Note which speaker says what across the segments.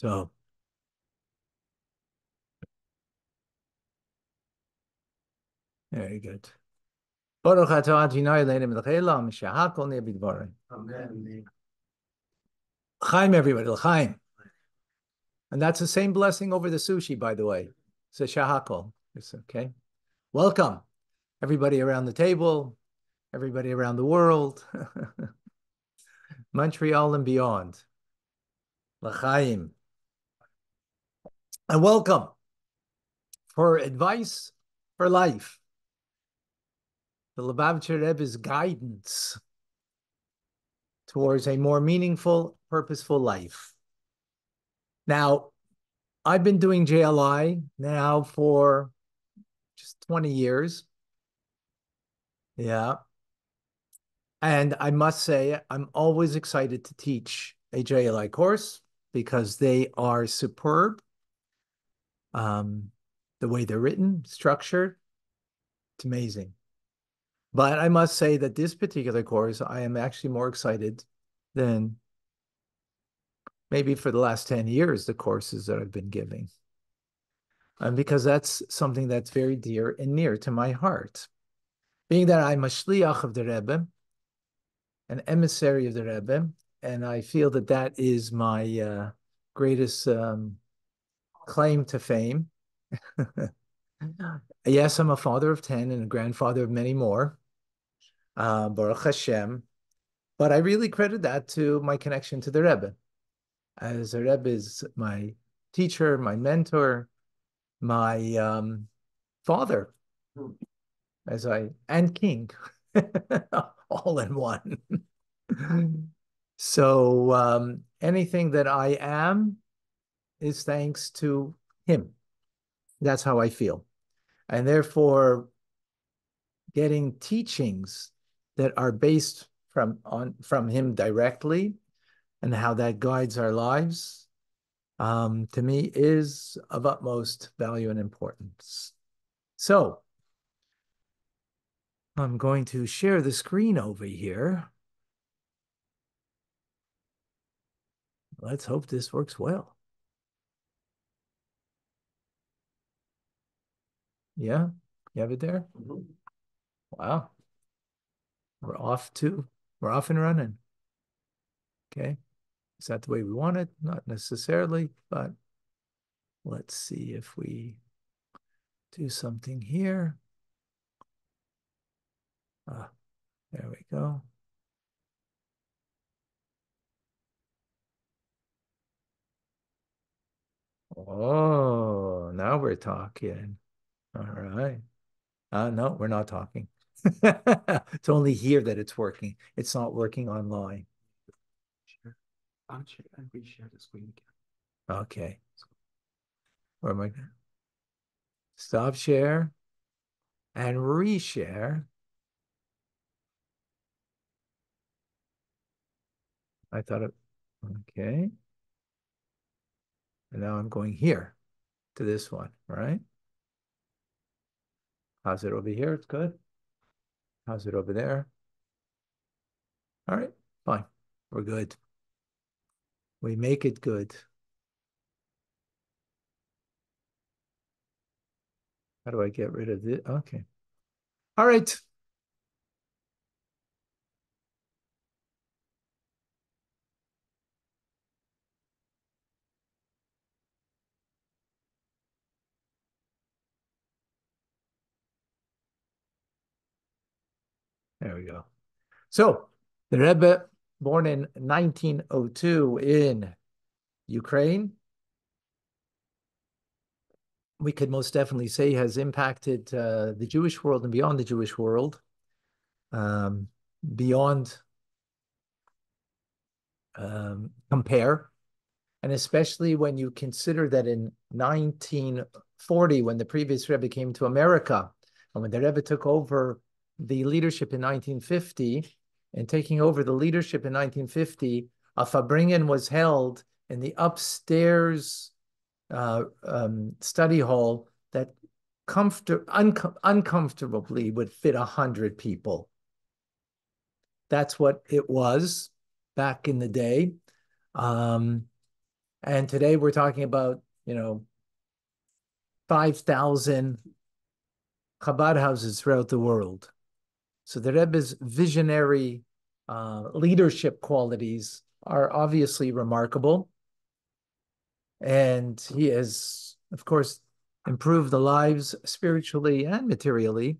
Speaker 1: So very good. Baruch atah Adonai Eloheinu melech haolam, shehakol neh b'dvarim.
Speaker 2: Amen.
Speaker 1: Chaim, everybody, l'chaim. And that's the same blessing over the sushi, by the way. So shahakol. It's okay. Welcome, everybody around the table, everybody around the world, Montreal and beyond. L'chaim. And welcome for advice for life. The Lubavitcher Rebbe's guidance towards a more meaningful, purposeful life. Now, I've been doing JLI now for just 20 years. Yeah. And I must say, I'm always excited to teach a JLI course because they are superb. Um, the way they're written, structured, it's amazing. But I must say that this particular course, I am actually more excited than maybe for the last 10 years, the courses that I've been giving. And because that's something that's very dear and near to my heart. Being that I'm a shliach of the Rebbe, an emissary of the Rebbe, and I feel that that is my uh, greatest um, claim to fame. yes, I'm a father of 10 and a grandfather of many more. Uh, Baruch Hashem. But I really credit that to my connection to the Rebbe. As the Rebbe is my teacher, my mentor, my um, father, as I and king, all in one. so um, anything that I am is thanks to him. That's how I feel. And therefore, getting teachings that are based from on from him directly and how that guides our lives um, to me is of utmost value and importance. So I'm going to share the screen over here. Let's hope this works well. Yeah, you have it there? Mm -hmm. Wow. We're off to, we're off and running. Okay. Is that the way we want it? Not necessarily, but let's see if we do something here. Ah, there we go. Oh, now we're talking. All right. Uh, no, we're not talking. it's only here that it's working. It's not working online.
Speaker 2: Sure. I'll check and reshare the screen again.
Speaker 1: Okay. Where am I? Stop share and reshare. I thought it, okay. And now I'm going here to this one, right? How's it over here? It's good. How's it over there? All right, fine. We're good. We make it good. How do I get rid of this? Okay. All right. There we go. So the Rebbe, born in 1902 in Ukraine, we could most definitely say has impacted uh, the Jewish world and beyond the Jewish world, um, beyond um, compare. And especially when you consider that in 1940, when the previous Rebbe came to America, and when the Rebbe took over the leadership in 1950 and taking over the leadership in 1950, a Farbrengen was held in the upstairs uh, um, study hall that comfort un uncomfortably would fit a hundred people. That's what it was back in the day. Um, And today we're talking about, you know, 5,000 Chabad houses throughout the world. So the Rebbe's visionary uh, leadership qualities are obviously remarkable. And he has, of course, improved the lives spiritually and materially.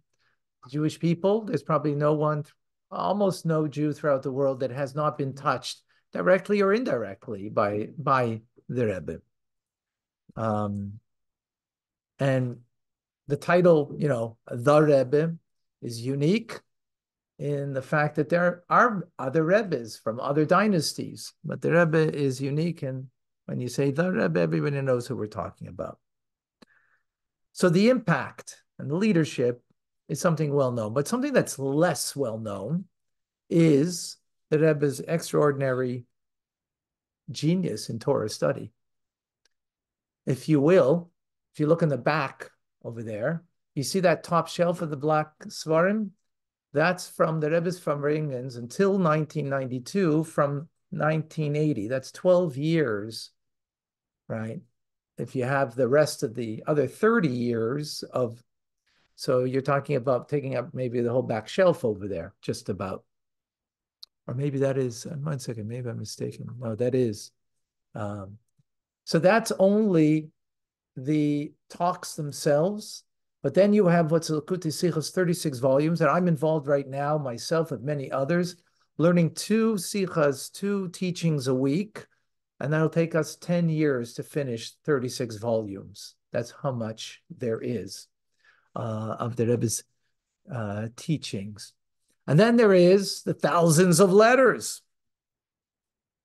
Speaker 1: Jewish people, there's probably no one, almost no Jew throughout the world that has not been touched directly or indirectly by, by the Rebbe. Um, and the title, you know, the Rebbe, is unique in the fact that there are other Rebbes from other dynasties, but the Rebbe is unique. And when you say the Rebbe, everybody knows who we're talking about. So the impact and the leadership is something well known, but something that's less well known is the Rebbe's extraordinary genius in Torah study. If you will, if you look in the back over there, you see that top shelf of the black sefarim? That's from the Rebbe's Farbrengens until 1992, from 1980. That's 12 years, right? If you have the rest of the other 30 years of, so you're talking about taking up maybe the whole back shelf over there, just about. Or maybe that is, uh, one second, maybe I'm mistaken. No, that is. Um, so that's only the talks themselves but then you have what's Likutei Sichos, 36 volumes, and I'm involved right now, myself and many others, learning two Sichas, two teachings a week, and that'll take us 10 years to finish 36 volumes. That's how much there is uh, of the Rebbe's uh, teachings. And then there is the thousands of letters,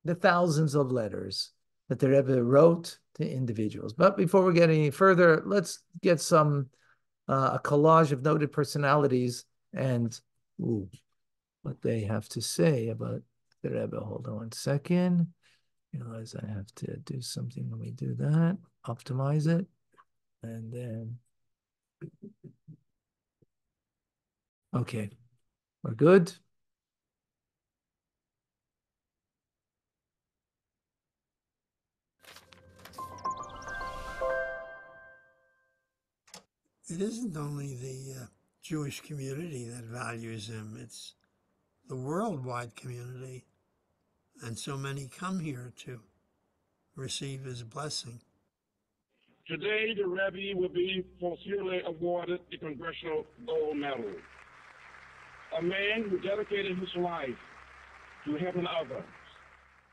Speaker 1: the thousands of letters that the Rebbe wrote to individuals. But before we get any further, let's get some uh, a collage of noted personalities and ooh, what they have to say about the Rebbe. Hold on one second. Realize I have to do something when we do that. Optimize it. And then, okay, we're good.
Speaker 3: It isn't only the uh, Jewish community that values him, it's the worldwide community. And so many come here to receive his blessing.
Speaker 4: Today, the Rebbe will be posthumously awarded the Congressional Gold Medal. A man who dedicated his life to helping others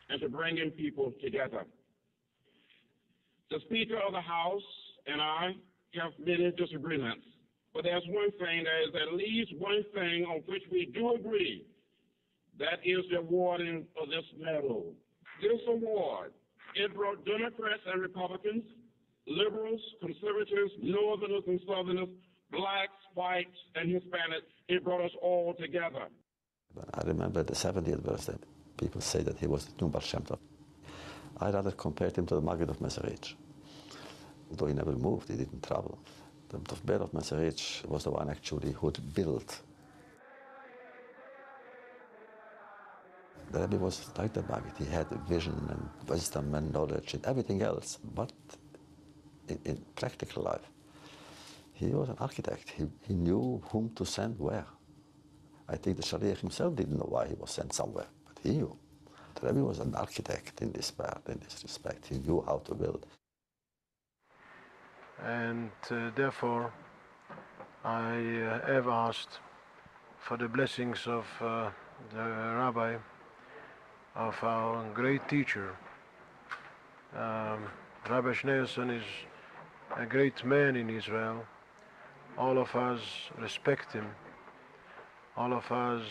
Speaker 4: and to bringing people together. The Speaker of the House and I have many disagreements. But there's one thing, there is at least one thing on which we do agree. That is the awarding of this medal. This award, it brought Democrats and Republicans, liberals, conservatives, northerners and southerners, blacks, whites, and Hispanics. It brought us all together.
Speaker 5: I remember the 70th birthday. People say that he was the Baal Shem I rather compared him to the Maggid of Mezerich although he never moved, he didn't travel. The Tofber of Mezerich was the one actually who built. The Rebbe was like the Maggid. He had vision and wisdom and knowledge and everything else, but in, in practical life, he was an architect. He, he knew whom to send where. I think the Shaliach himself didn't know why he was sent somewhere, but he knew. The Rebbe was an architect in this part, in this respect. He knew how to build
Speaker 6: and uh, therefore I uh, have asked for the blessings of uh, the rabbi, of our great teacher. Um, rabbi Schneerson is a great man in Israel. All of us respect him. All of us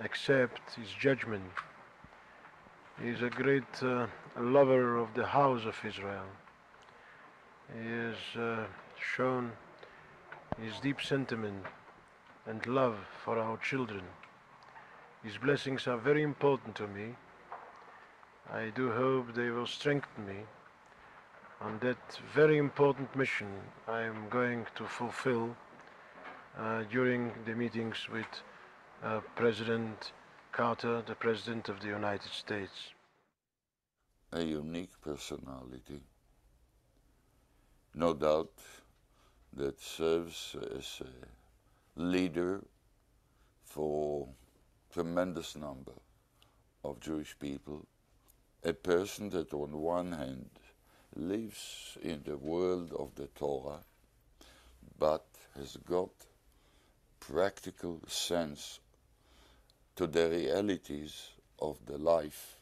Speaker 6: accept his judgment. He is a great uh, lover of the house of Israel. He has uh, shown his deep sentiment and love for our children. His blessings are very important to me. I do hope they will strengthen me on that very important mission I am going to fulfill uh, during the meetings with uh, President Carter, the President of the United States.
Speaker 7: a unique personality. No doubt that serves as a leader for tremendous number of Jewish people. A person that on one hand lives in the world of the Torah, but has got practical sense to the realities of the life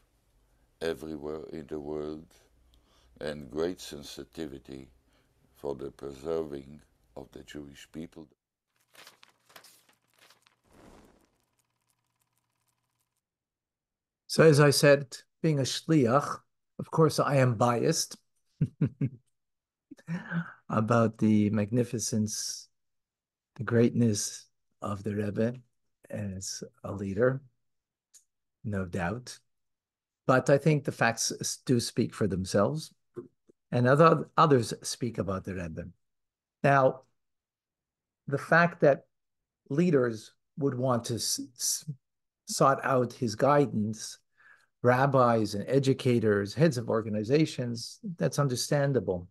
Speaker 7: everywhere in the world and great sensitivity for the preserving of the Jewish people.
Speaker 1: So, as I said, being a shliach, of course, I am biased about the magnificence, the greatness of the Rebbe as a leader, no doubt. But I think the facts do speak for themselves, and other others speak about the Rebbe. Now, the fact that leaders would want to sought out his guidance, rabbis and educators, heads of organizations, that's understandable.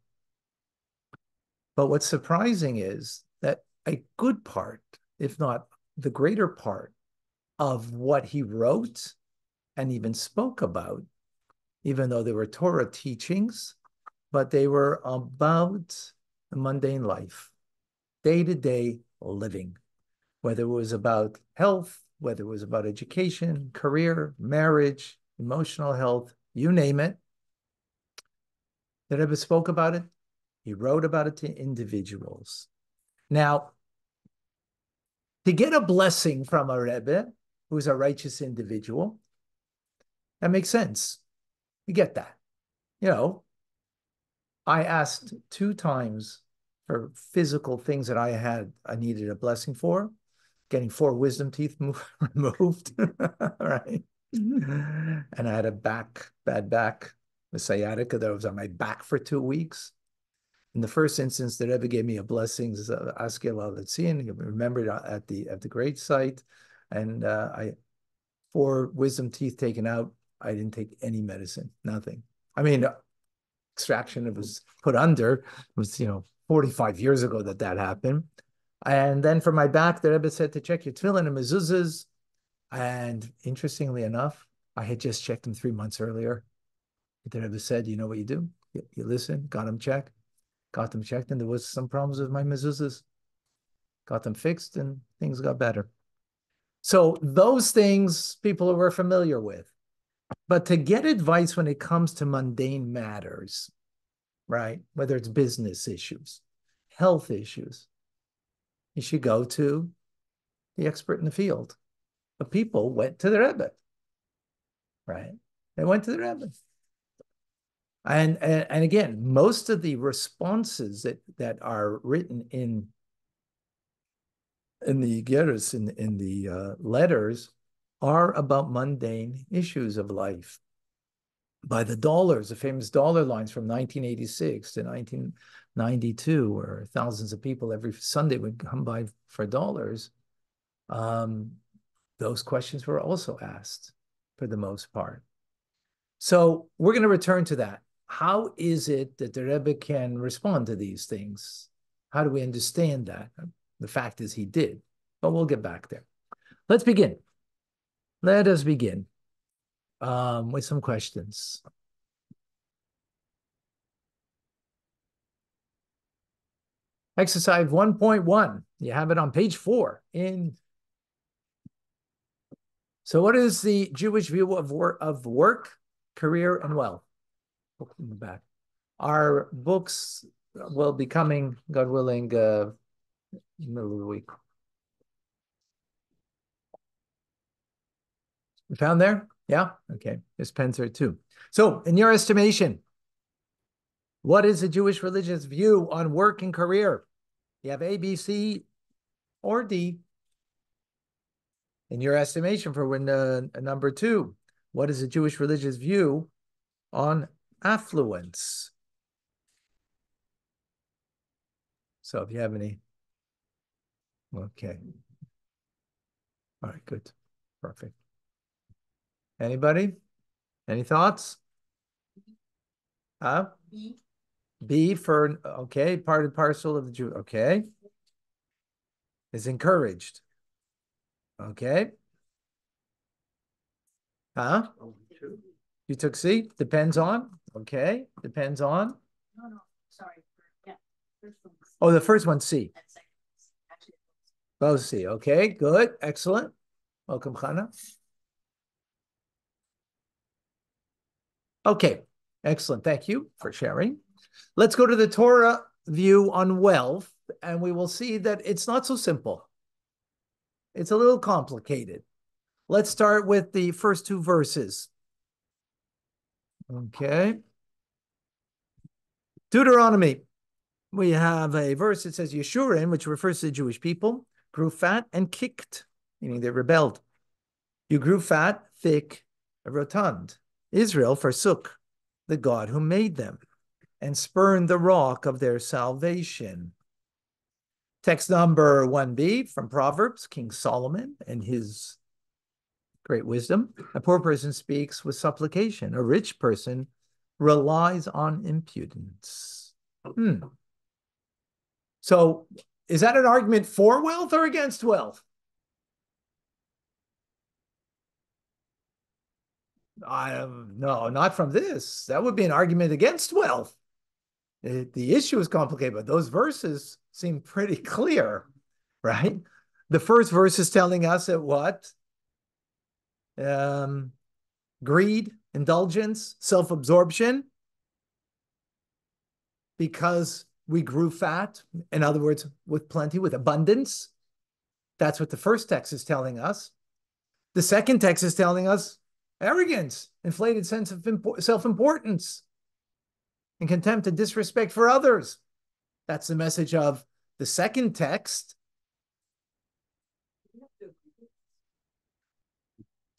Speaker 1: But what's surprising is that a good part, if not the greater part, of what he wrote and even spoke about, even though they were Torah teachings, but they were about the mundane life, day to day living, whether it was about health, whether it was about education, career, marriage, emotional health, you name it. The Rebbe spoke about it. He wrote about it to individuals. Now, to get a blessing from a Rebbe who's a righteous individual, that makes sense. You get that. You know, I asked two times for physical things that I had, I needed a blessing for, getting four wisdom teeth removed, right? and I had a back, bad back, a sciatica that was on my back for two weeks. In the first instance, the Rebbe gave me a blessing, Askel Alitzin, you remembered at the at the great site, and uh, I four wisdom teeth taken out. I didn't take any medicine, nothing. I mean, extraction it was put under it was you know 45 years ago that that happened. And then for my back, the Rebbe said to check your tefillin and mezuzahs. And interestingly enough, I had just checked them three months earlier. The Rebbe said, you know what you do? You, you listen, got them checked, got them checked, and there was some problems with my mezuzahs. Got them fixed, and things got better. So those things people were familiar with. But to get advice when it comes to mundane matters, right? Whether it's business issues, health issues, you should go to the expert in the field the people went to the Rebbe, right? They went to the Rebbe. And, and, and again, most of the responses that, that are written in in the Igros, in, in the uh, letters, are about mundane issues of life. By the dollars, the famous dollar lines from 1986 to 1992, where thousands of people every Sunday would come by for dollars. Um, those questions were also asked for the most part. So we're going to return to that. How is it that the Rebbe can respond to these things? How do we understand that? The fact is he did, but we'll get back there. Let's begin. Let us begin um, with some questions. Exercise 1.1. You have it on page four in so, what is the Jewish view of work, of work, career, and wealth? in the back. Our books will be coming, God willing, uh, middle of the week. Found there? Yeah. Okay. There's pens there too. So, in your estimation, what is the Jewish religious view on work and career? You have A, B, C, or D in your estimation for when uh, number two, what is the Jewish religious view on affluence? So if you have any, okay. All right, good, perfect. Anybody? Any thoughts? Huh? B for, okay, part and parcel of the Jew, okay. Is encouraged. Okay. Huh? You took C? Depends on? Okay, depends on?
Speaker 8: No, no, sorry. Yeah.
Speaker 1: Oh, the first one, C.
Speaker 8: and second one's actually-
Speaker 1: Both C. Okay, good, excellent. Welcome, Chana. Okay, excellent. Thank you for sharing. Let's go to the Torah view on wealth, and we will see that it's not so simple. It's a little complicated. Let's start with the first two verses. Okay. Deuteronomy. We have a verse that says Yeshurun, which refers to the Jewish people, grew fat and kicked, meaning they rebelled. You grew fat, thick, rotund. Israel forsook the God who made them and spurned the rock of their salvation. Text number 1b from Proverbs, King Solomon and his great wisdom. A poor person speaks with supplication, a rich person relies on impudence. Hmm. So, is that an argument for wealth or against wealth? I um, no, not from this. That would be an argument against wealth. It, the issue is complicated, but those verses seem pretty clear, right? The first verse is telling us that what? Um, greed, indulgence, self-absorption, because we grew fat. In other words, with plenty, with abundance. That's what the first text is telling us. The second text is telling us arrogance, inflated sense of self-importance, and contempt and disrespect for others. That's the message of the second text.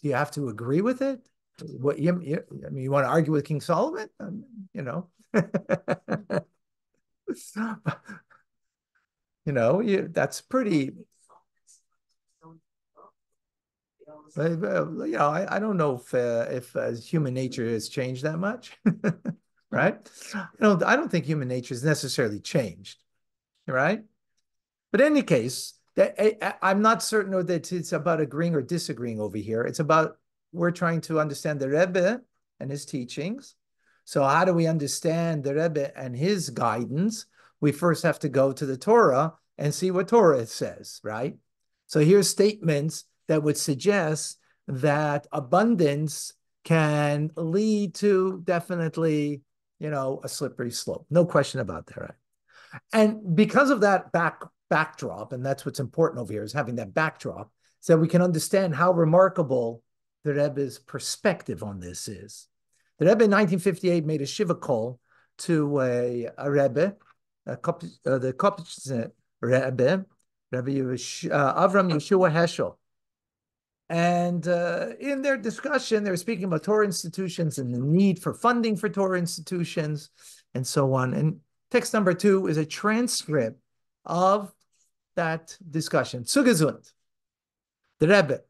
Speaker 1: Do you have to agree with it? What you, you I mean, you want to argue with King Solomon? Um, you know, you know, you, that's pretty. Well, you know, I, I don't know if uh, if uh, human nature has changed that much, right? You know, I don't think human nature has necessarily changed, right? But in any case, that I, I'm not certain that it's about agreeing or disagreeing over here. It's about we're trying to understand the Rebbe and his teachings. So how do we understand the Rebbe and his guidance? We first have to go to the Torah and see what Torah says, right? So here's statements that would suggest that abundance can lead to definitely, you know, a slippery slope. No question about that, right? And because of that back backdrop, and that's what's important over here is having that backdrop, so we can understand how remarkable the Rebbe's perspective on this is. The Rebbe in 1958 made a shiva call to a, a Rebbe, a uh, the Kopich Rebbe, Rebbe Yesh, uh, Avram Yeshua Heschel. And uh, in their discussion, they were speaking about Torah institutions and the need for funding for Torah institutions and so on. And text number two is a transcript of that discussion. Zuggesund, the Rebbe,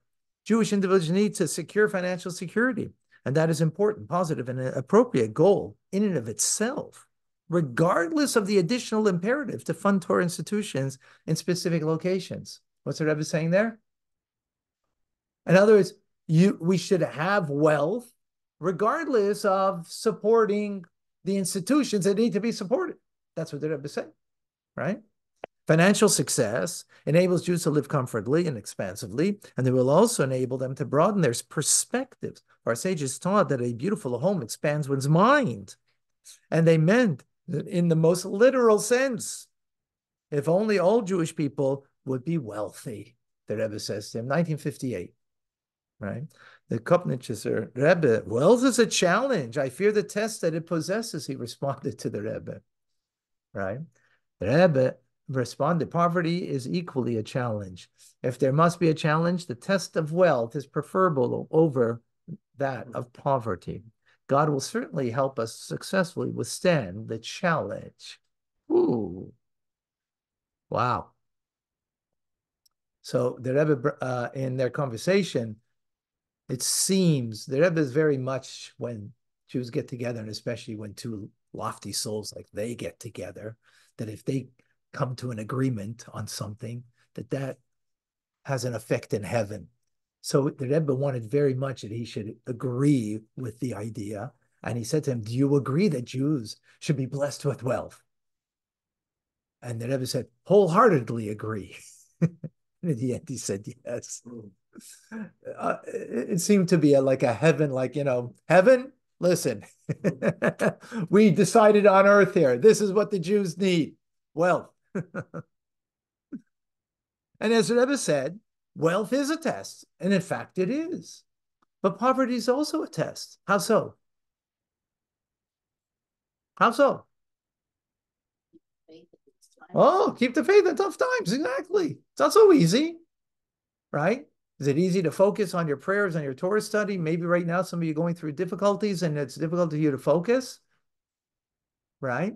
Speaker 1: Jewish individuals need to secure financial security. And that is important, positive, and an appropriate goal in and of itself, regardless of the additional imperative to fund Torah institutions in specific locations. What's the Rebbe saying there? In other words, you we should have wealth regardless of supporting the institutions that need to be supported. That's what the Rebbe said, right? Financial success enables Jews to live comfortably and expansively, and it will also enable them to broaden their perspectives. Our sages taught that a beautiful home expands one's mind, and they meant that in the most literal sense. If only all Jewish people would be wealthy, the Rebbe says to him, 1958 right? The Kopnitzer Rebbe, wealth is a challenge. I fear the test that it possesses, he responded to the Rebbe, right? The Rebbe responded, poverty is equally a challenge. If there must be a challenge, the test of wealth is preferable over that of poverty. God will certainly help us successfully withstand the challenge. Ooh. Wow. So the Rebbe, uh, in their conversation, it seems the Rebbe is very much when Jews get together, and especially when two lofty souls like they get together, that if they come to an agreement on something, that that has an effect in heaven. So the Rebbe wanted very much that he should agree with the idea. And he said to him, Do you agree that Jews should be blessed with wealth? And the Rebbe said, Wholeheartedly agree. in the end, he said, Yes. Uh, it, seemed to be a, like a heaven, like, you know, heaven, listen, we decided on earth here. This is what the Jews need wealth. and as Rebbe said, wealth is a test. And in fact, it is. But poverty is also a test. How so? How so? Oh, keep the faith in tough times. Exactly. It's not so easy, right? Is it easy to focus on your prayers and your Torah study? Maybe right now some of you are going through difficulties and it's difficult for you to focus, right?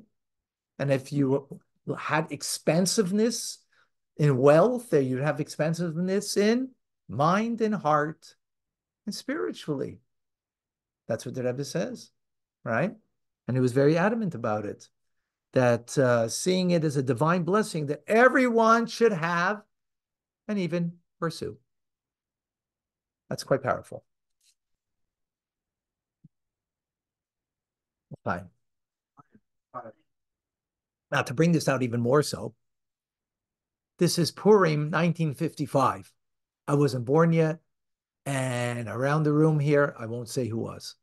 Speaker 1: And if you had expansiveness in wealth, there you'd have expansiveness in mind and heart and spiritually. That's what the Rebbe says, right? And he was very adamant about it, that uh, seeing it as a divine blessing that everyone should have and even pursue. That's quite powerful. Fine. Now, to bring this out even more so, this is Purim 1955. I wasn't born yet. And around the room here, I won't say who was.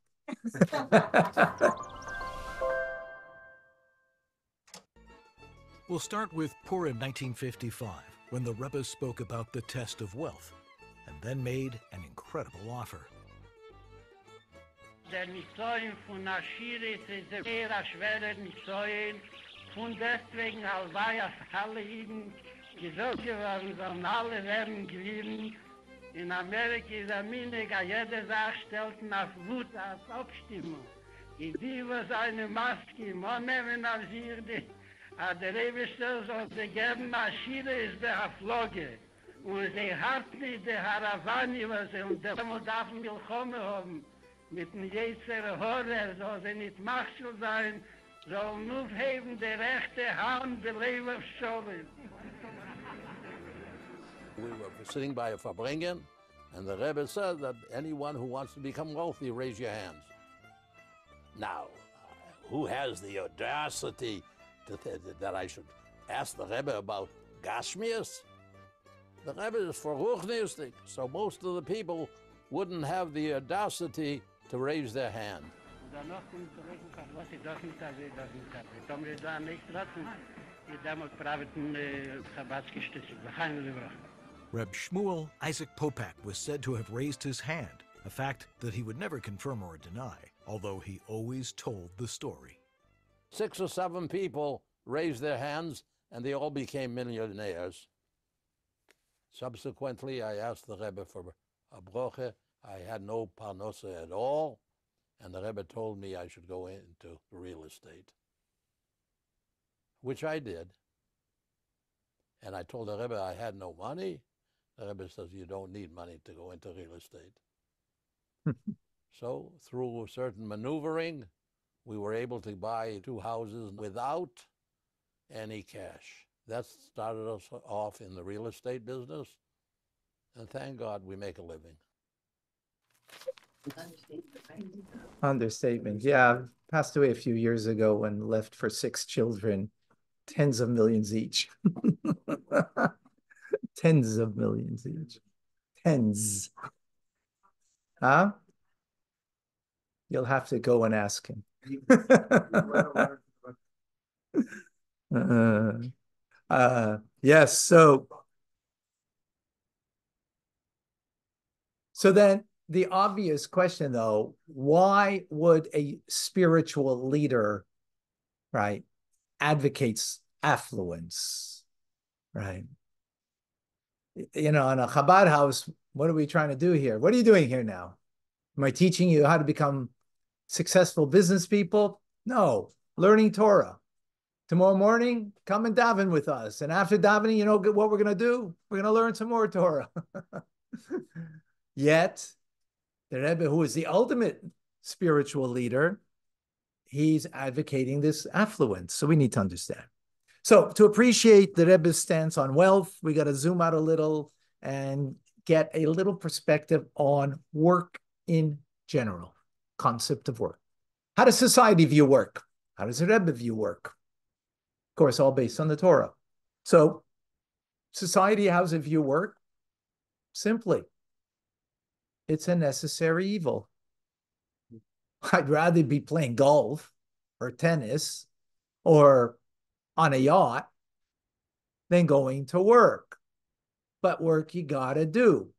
Speaker 9: we'll start with Purim 1955, when the Rebbe spoke about the test of wealth and then made an incredible offer.
Speaker 10: Der von ist ein sehr schwerer. Von deswegen alle Jiden gesorgt alle werden gewinnen. In Amerika ist er minig, jede Sache stellt Wut als Abstimmung. Maske im Mann nehmen als die, der ist der. Und der Haravani, was und der Milchome haben. Mit dem Jezer sie nicht Machschel sein, der rechte Hand der Scholle.
Speaker 11: We were sitting by a Farbrengen, and the Rebbe said that anyone who wants to become wealthy, raise your hands. Now, who has the audacity that I should ask the Rebbe about Gashmias? The Rebbe is for Ruchnistik, so most of the people wouldn't have the audacity to raise their hand.
Speaker 9: Reb Shmuel Isaac Popak was said to have raised his hand, a fact that he would never confirm or deny, although he always told the story.
Speaker 11: Six or seven people raised their hands, and they all became millionaires. Subsequently, I asked the Rebbe for a broche. I had no parnosa at all, and the Rebbe told me I should go into real estate, which I did. And I told the Rebbe I had no money. The Rebbe says, You don't need money to go into real estate. so, through certain maneuvering, we were able to buy two houses without any cash. That started us off in the real estate business, and thank God we make a living.
Speaker 1: Understatement. Yeah, passed away a few years ago and left for six children, tens of millions each. tens of millions each. Tens. Huh? You'll have to go and ask him. Uh, uh, yes, so so then the obvious question though, why would a spiritual leader, right, advocates affluence, right? You know, in a Chabad house, what are we trying to do here? What are you doing here now? Am I teaching you how to become successful business people? No, learning Torah. Tomorrow morning, come and daven with us. And after davening, you know what we're going to do? We're going to learn some more Torah. Yet, the Rebbe, who is the ultimate spiritual leader, he's advocating this affluence. So we need to understand. So to appreciate the Rebbe's stance on wealth, we got to zoom out a little and get a little perspective on work in general, concept of work. How does society view work? How does the Rebbe view work? Of course, all based on the Torah. So society, how's it view work? Simply, it's a necessary evil. I'd rather be playing golf or tennis or on a yacht than going to work. But work you got to do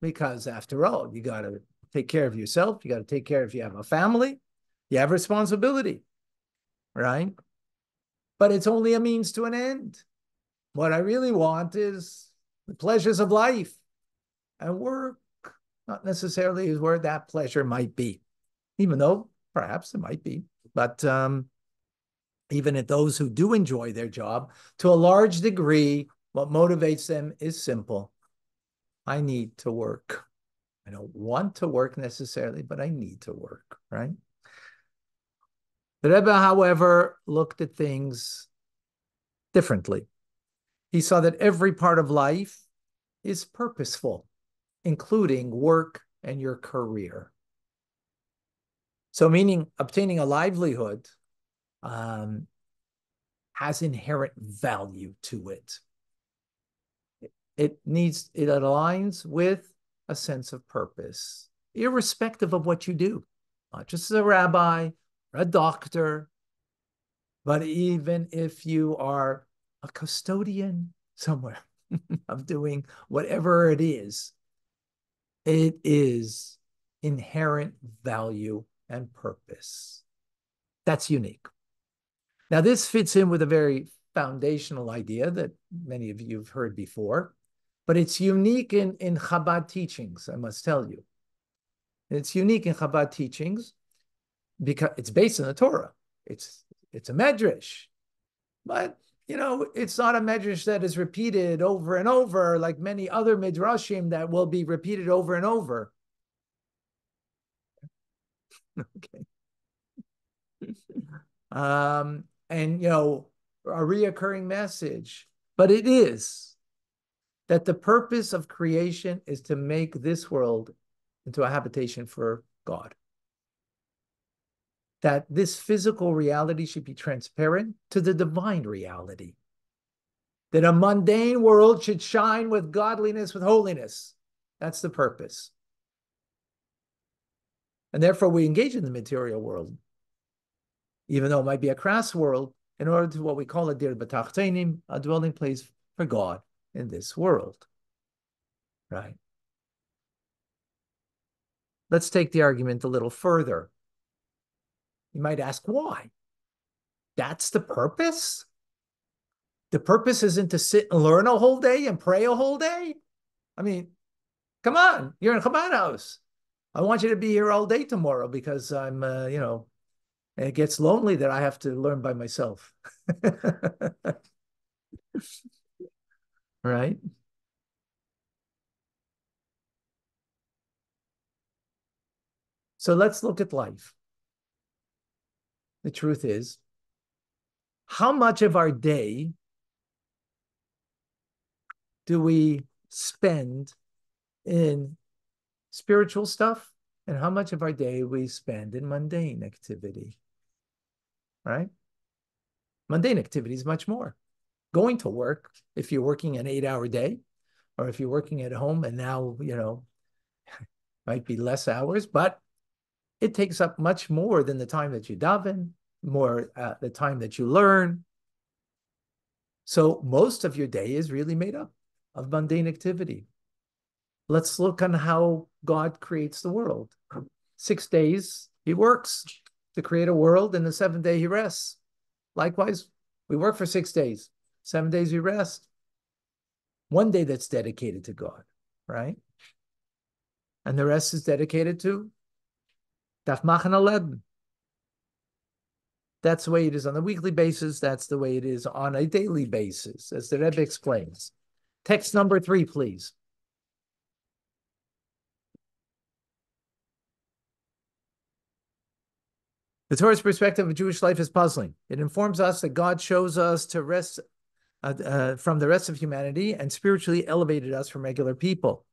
Speaker 1: because, after all, you got to take care of yourself. You got to take care if you have a family, you have responsibility, right? But it's only a means to an end. What I really want is the pleasures of life. And work not necessarily is where that pleasure might be, even though perhaps it might be. But um, even at those who do enjoy their job, to a large degree, what motivates them is simple. I need to work. I don't want to work necessarily, but I need to work, right? The Rebbe, however, looked at things differently. He saw that every part of life is purposeful, including work and your career. So, meaning obtaining a livelihood um, has inherent value to it. It needs, it aligns with a sense of purpose, irrespective of what you do, not just as a rabbi or a doctor, but even if you are a custodian somewhere of doing whatever it is, it is inherent value and purpose. That's unique. Now, this fits in with a very foundational idea that many of you have heard before, but it's unique in, in Chabad teachings, I must tell you. It's unique in Chabad teachings because it's based in the Torah. It's it's a medrash, but you know it's not a medrash that is repeated over and over like many other midrashim that will be repeated over and over. okay. um, and you know a reoccurring message, but it is that the purpose of creation is to make this world into a habitation for God. That this physical reality should be transparent to the divine reality. That a mundane world should shine with godliness, with holiness. That's the purpose. And therefore, we engage in the material world even though it might be a crass world, in order to what we call a dir b'tachtenim, a dwelling place for God in this world. Right? Let's take the argument a little further. You might ask, why? That's the purpose? The purpose isn't to sit and learn a whole day and pray a whole day? I mean, come on, you're in Chabad house. I want you to be here all day tomorrow because I'm, uh, you know, it gets lonely that I have to learn by myself. right? So let's look at life. The truth is, how much of our day do we spend in spiritual stuff and how much of our day we spend in mundane activity? right? Mundane activities, much more. Going to work, if you're working an eight hour day, or if you're working at home and now, you know, might be less hours, but it takes up much more than the time that you daven, more uh, the time that you learn. So most of your day is really made up of mundane activity. Let's look on how God creates the world. Six days he works, to create a world, and the seventh day he rests. Likewise, we work for six days, seven days we rest. One day that's dedicated to God, right? And the rest is dedicated to Daf Machan That's the way it is on a weekly basis. That's the way it is on a daily basis, as the Rebbe explains. Text number three, please. The Torah's perspective of Jewish life is puzzling. It informs us that God chose us to rest uh, uh, from the rest of humanity and spiritually elevated us from regular people.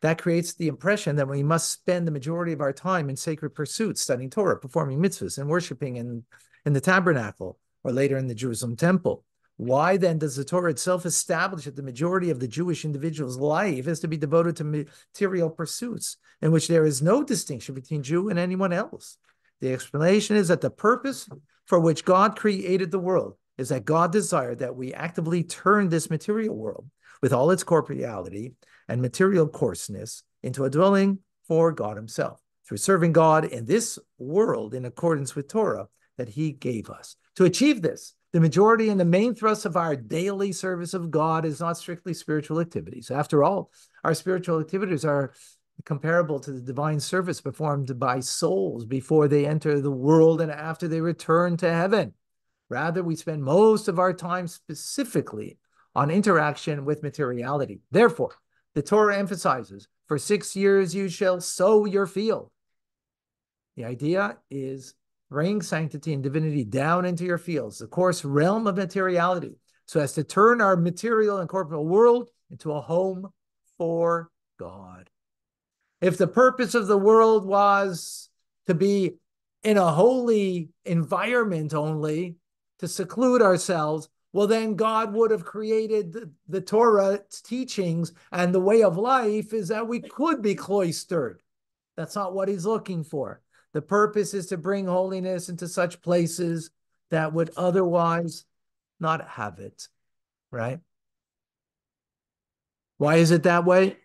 Speaker 1: That creates the impression that we must spend the majority of our time in sacred pursuits, studying Torah, performing mitzvahs, and worshiping in, in the tabernacle or later in the Jerusalem temple. Why then does the Torah itself establish that the majority of the Jewish individual's life is to be devoted to material pursuits, in which there is no distinction between Jew and anyone else? The explanation is that the purpose for which God created the world is that God desired that we actively turn this material world with all its corporeality and material coarseness into a dwelling for God Himself through serving God in this world in accordance with Torah that He gave us. To achieve this, the majority and the main thrust of our daily service of God is not strictly spiritual activities. After all, our spiritual activities are comparable to the divine service performed by souls before they enter the world and after they return to heaven. Rather, we spend most of our time specifically on interaction with materiality. Therefore, the Torah emphasizes for six years you shall sow your field. The idea is bring sanctity and divinity down into your fields, the coarse realm of materiality, so as to turn our material and corporeal world into a home for God. If the purpose of the world was to be in a holy environment only, to seclude ourselves, well, then God would have created the, the teachings and the way of life is that we could be cloistered. That's not what he's looking for. The purpose is to bring holiness into such places that would otherwise not have it, right? Why is it that way?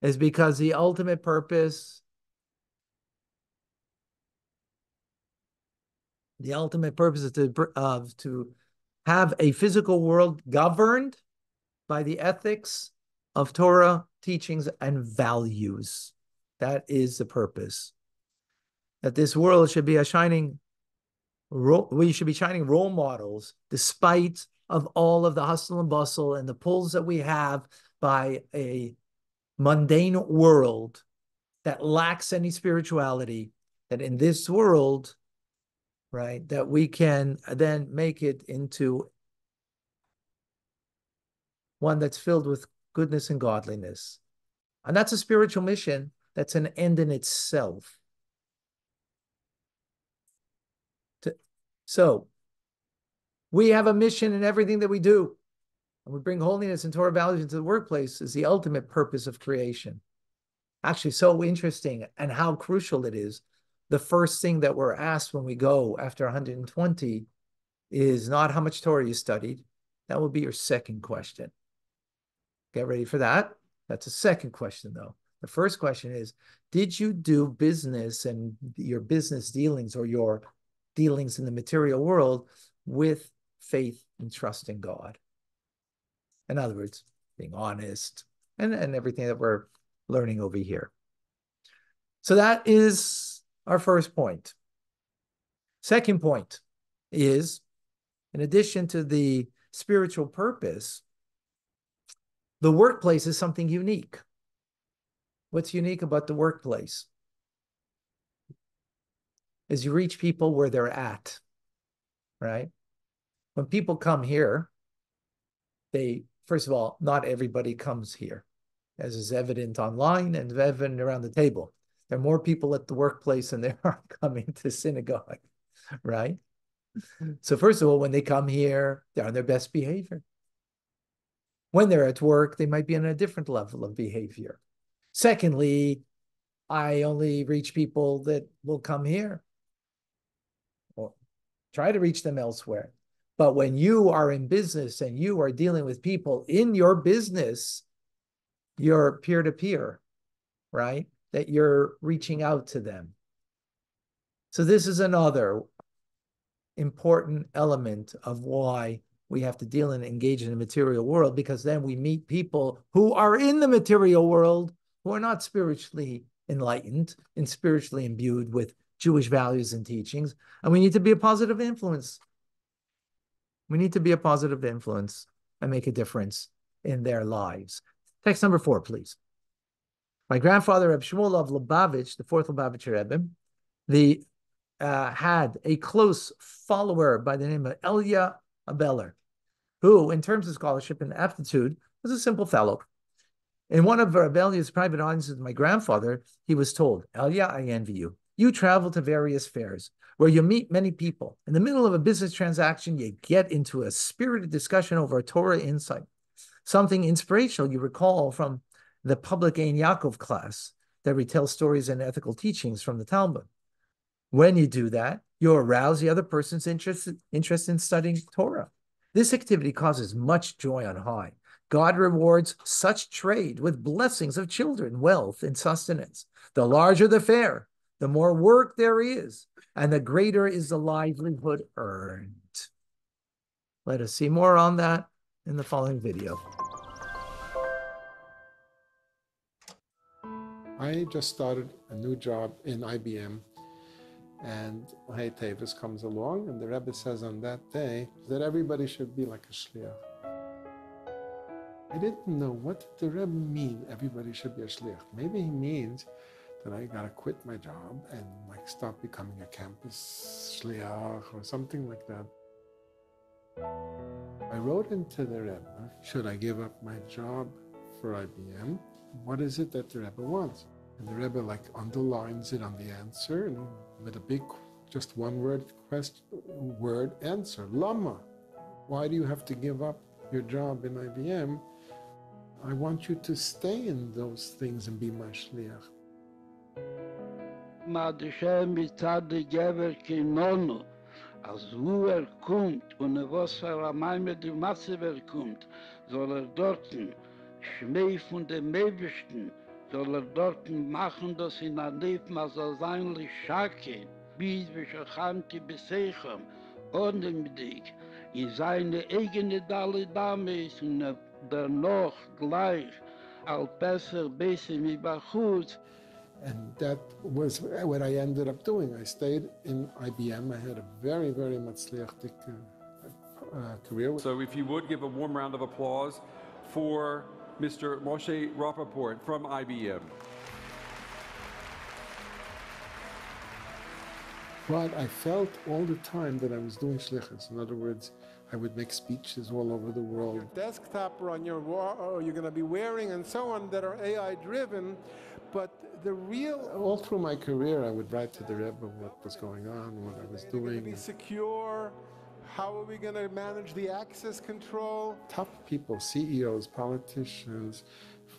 Speaker 1: Is because the ultimate purpose The ultimate purpose is to, uh, to have a physical world governed by the ethics of Torah teachings and values. That is the purpose. That this world should be a shining, role. we should be shining role models despite of all of the hustle and bustle and the pulls that we have by a mundane world that lacks any spirituality. That in this world, right? That we can then make it into one that's filled with goodness and godliness. And that's a spiritual mission that's an end in itself. So we have a mission in everything that we do. And we bring holiness and Torah values into the workplace is the ultimate purpose of creation. Actually, so interesting and how crucial it is the first thing that we're asked when we go after 120 is not how much Torah you studied. That will be your second question. Get ready for that. That's a second question, though. The first question is Did you do business and your business dealings or your dealings in the material world with faith and trust in God? In other words, being honest and, and everything that we're learning over here. So that is our first point. Second point is, in addition to the spiritual purpose, the workplace is something unique. What's unique about the workplace? Is you reach people where they're at, right? When people come here, they, first of all, not everybody comes here, as is evident online and evident around the table. There are more people at the workplace than there are coming to synagogue, right? So first of all, when they come here, they're on their best behavior. When they're at work, they might be on a different level of behavior. Secondly, I only reach people that will come here or try to reach them elsewhere. But when you are in business and you are dealing with people in your business, you're peer to peer, right? That you're reaching out to them. So, this is another important element of why we have to deal and engage in the material world because then we meet people who are in the material world who are not spiritually enlightened and spiritually imbued with Jewish values and teachings. And we need to be a positive influence. We need to be a positive influence and make a difference in their lives. Text number four, please. My grandfather, Reb Shmuel of Lubavitch, the fourth Lubavitcher Rebbe, the uh, had a close follower by the name of Elia Abeller, who, in terms of scholarship and aptitude, was a simple fellow. In one of Abelia's private audiences with my grandfather, he was told, Elia, I envy you. You travel to various fairs where you meet many people. In the middle of a business transaction, you get into a spirited discussion over a Torah insight, something inspirational you recall from the public Ein Yaakov class that retells stories and ethical teachings from the Talmud. When you do that, you arouse the other person's interest, interest in studying Torah. This activity causes much joy on high. God rewards such trade with blessings of children, wealth, and sustenance. The larger the fair, the more work there is, and the greater is the livelihood earned. Let us see more on that in the following video.
Speaker 12: I just started a new job in IBM, and Hey Teves comes along, and the Rebbe says on that day that everybody should be like a shliach. I didn't know what did the Rebbe mean. Everybody should be a shliach. Maybe he means that I gotta quit my job and like stop becoming a campus shliach or something like that. I wrote into the Rebbe, should I give up my job for IBM? what is it that the Rebbe wants? And the Rebbe like underlines it on the answer and with a big, just one word question, word answer. Lama, why do you have to give up your job in IBM? I want you to stay in those things and be my shliach.
Speaker 13: Madische mitzad gever kinonu, als wo er kommt und was er am Ende die Masse er kommt, soll er dorten Schmäh von dem Mäbischten, soll er dorten machen, dass in der Leben als er sein Lischake, bis wir Schachanti besechen, ohne mit dich, in seine eigene Dalle Dame ist und er noch gleich, al besser, besser mit Bachutz,
Speaker 12: And that was what I ended up doing. I stayed in IBM. I had a very, very matzliachtik uh, uh, career.
Speaker 14: So if you would give a warm round of applause for Mr. Moshe Rappoport from IBM.
Speaker 12: But I felt all the time that I was doing shlichus. In other words, I would make speeches all over the world.
Speaker 6: Your desktop or on your wall, or you're going to be wearing and so on that are AI driven, but the real
Speaker 12: all through my career, I would write to the Rebbe what was going on, what I was doing.
Speaker 6: be secure. How are we going to manage the access control?
Speaker 12: Top people, CEOs, politicians,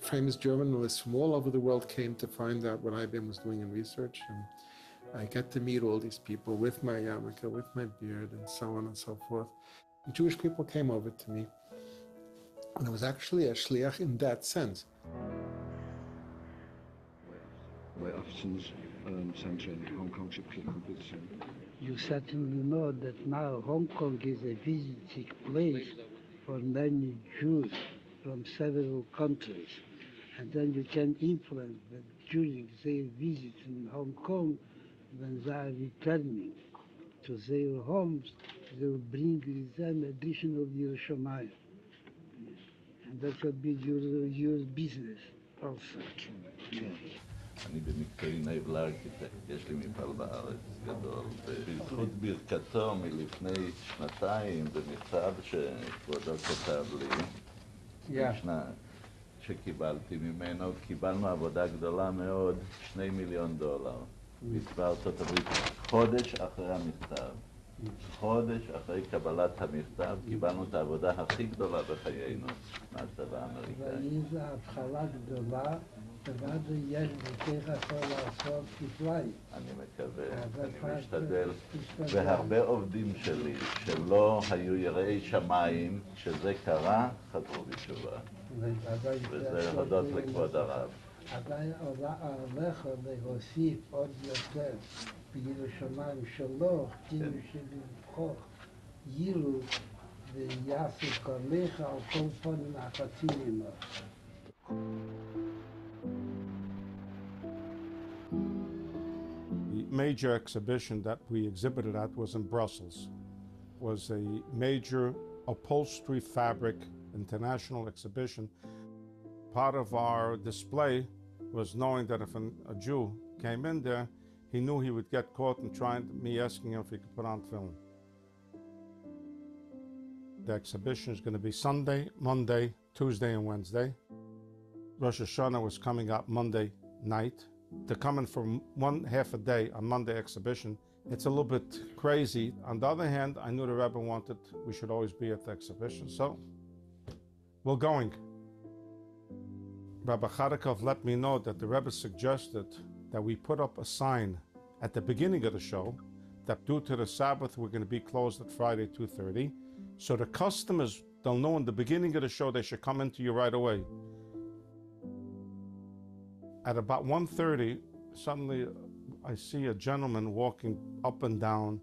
Speaker 12: famous journalists from all over the world came to find out what IBM was doing in research. And I got to meet all these people with my yarmulke, with my beard, and so on and so forth. Jewish people came over to me. And I was actually a shliach in that sense.
Speaker 15: Where offices um, center in Hong Kong should click on this.
Speaker 13: You certainly know that now Hong Kong is a visiting place for many Jews from several countries. And then you can influence them during their visit in Hong Kong when they are returning to their homes, they will bring with them additional Yerushalayim. And that will be your, your business also.
Speaker 16: אני במקצועי נייבל ארכיטקט, יש לי מפעל בארץ גדול, ובזכות ברכתו מלפני שנתיים במכתב שכבודו כתב לי,
Speaker 1: Yeah.
Speaker 16: שקיבלתי ממנו, קיבלנו עבודה גדולה מאוד, שני מיליון דולר, בצבא ארצות הברית, חודש אחרי המכתב. חודש אחרי קבלת המכתב קיבלנו את העבודה הכי גדולה בחיינו מהצבא האמריקאי.
Speaker 13: ואיזו התחלה גדולה, ובאמת יש בכך יכול לעשות כפליים.
Speaker 16: אני מקווה, אני משתדל. והרבה עובדים שלי שלא היו יראי שמיים, כשזה קרה, חזרו בתשובה. וזה הודות לכבוד הרב.
Speaker 13: עדיין עליך להוסיף עוד יותר בירושלים שלו, כאילו שלבחור יילו ויעשו כליך על כל פנים החצי עמו.
Speaker 17: Major exhibition that we exhibited at was in Brussels. was a major upholstery fabric international exhibition. Part of our display was knowing that if an, a Jew came in there, he knew he would get caught in trying me asking him if he could put on tefillin. The exhibition is going to be Sunday, Monday, Tuesday, and Wednesday. Rosh Hashanah was coming up Monday night. To come in for one half a day on Monday exhibition, it's a little bit crazy. On the other hand, I knew the Rebbe wanted we should always be at the exhibition, so we're going. Rabbi Chodakov let me know that the Rebbe suggested that we put up a sign at the beginning of the show that due to the Sabbath we're going to be closed at Friday 2:30, so the customers they'll know in the beginning of the show they should come into you right away. At about 1:30, suddenly uh, I see a gentleman walking up and down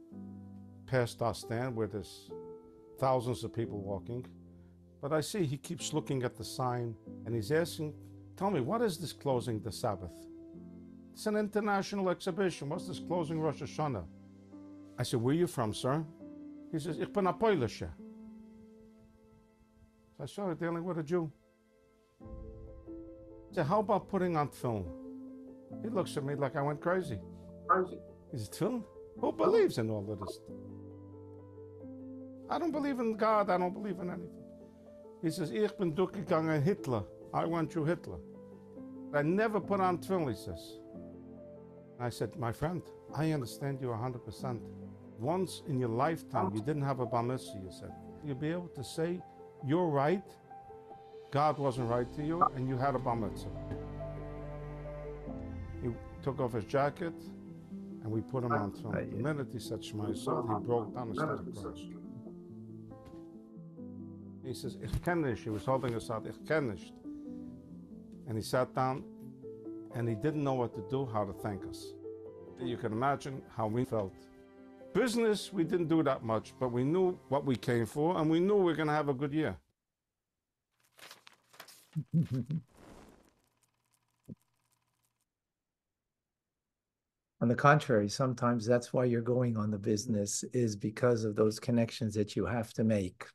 Speaker 17: past our stand where there's thousands of people walking. But I see he keeps looking at the sign and he's asking, Tell me, what is this closing the Sabbath? It's an international exhibition. What's this closing Rosh Hashanah? I said, Where are you from, sir? He says, Ich bin a Polische. So I started dealing with a Jew. Said, How about putting on tefillin? He looks at me like I went crazy. Crazy. He said, Tefillin? Who believes in all of this? I don't believe in God. I don't believe in anything. He says, Ich bin durchgegangen Hitler. I went through Hitler. I never put on tefillin, he says. I said, my friend, I understand you 100%. Once in your lifetime, you didn't have a bar you said. You'll be able to say, you're right, God wasn't right to you, and you had a bar mitzvah. He took off his jacket, and we put him on tefillin. Ah, the minute he said Shema Yisrael, he broke down and started crying. He says, Ich kenne He was holding us out, Ich kenne And he sat down and he didn't know what to do, how to thank us. You can imagine how we felt. Business, we didn't do that much, but we knew what we came for and we knew we were going to have a good year.
Speaker 1: On the contrary, sometimes that's why you're going on the business is because of those connections that you have to make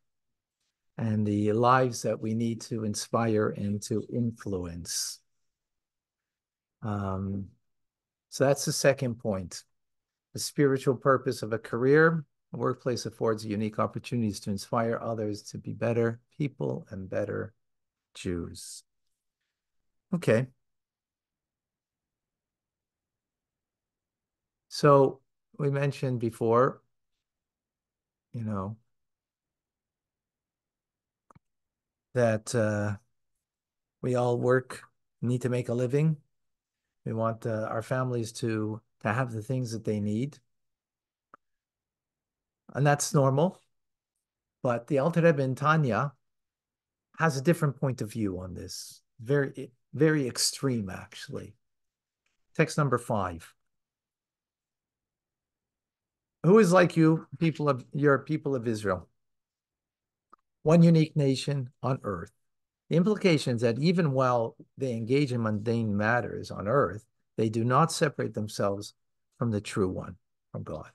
Speaker 1: and the lives that we need to inspire and to influence. Um, so that's the second point. The spiritual purpose of a career, a workplace affords unique opportunities to inspire others to be better people and better Jews. Okay. So we mentioned before, you know, that uh, we all work, need to make a living. We want uh, our families to to have the things that they need, and that's normal. But the Alter Rebbe in Tanya has a different point of view on this. Very, very extreme, actually. Text number five. Who is like you, people of your people of Israel? one unique nation on earth. The implication is that even while they engage in mundane matters on earth, they do not separate themselves from the true one, from God.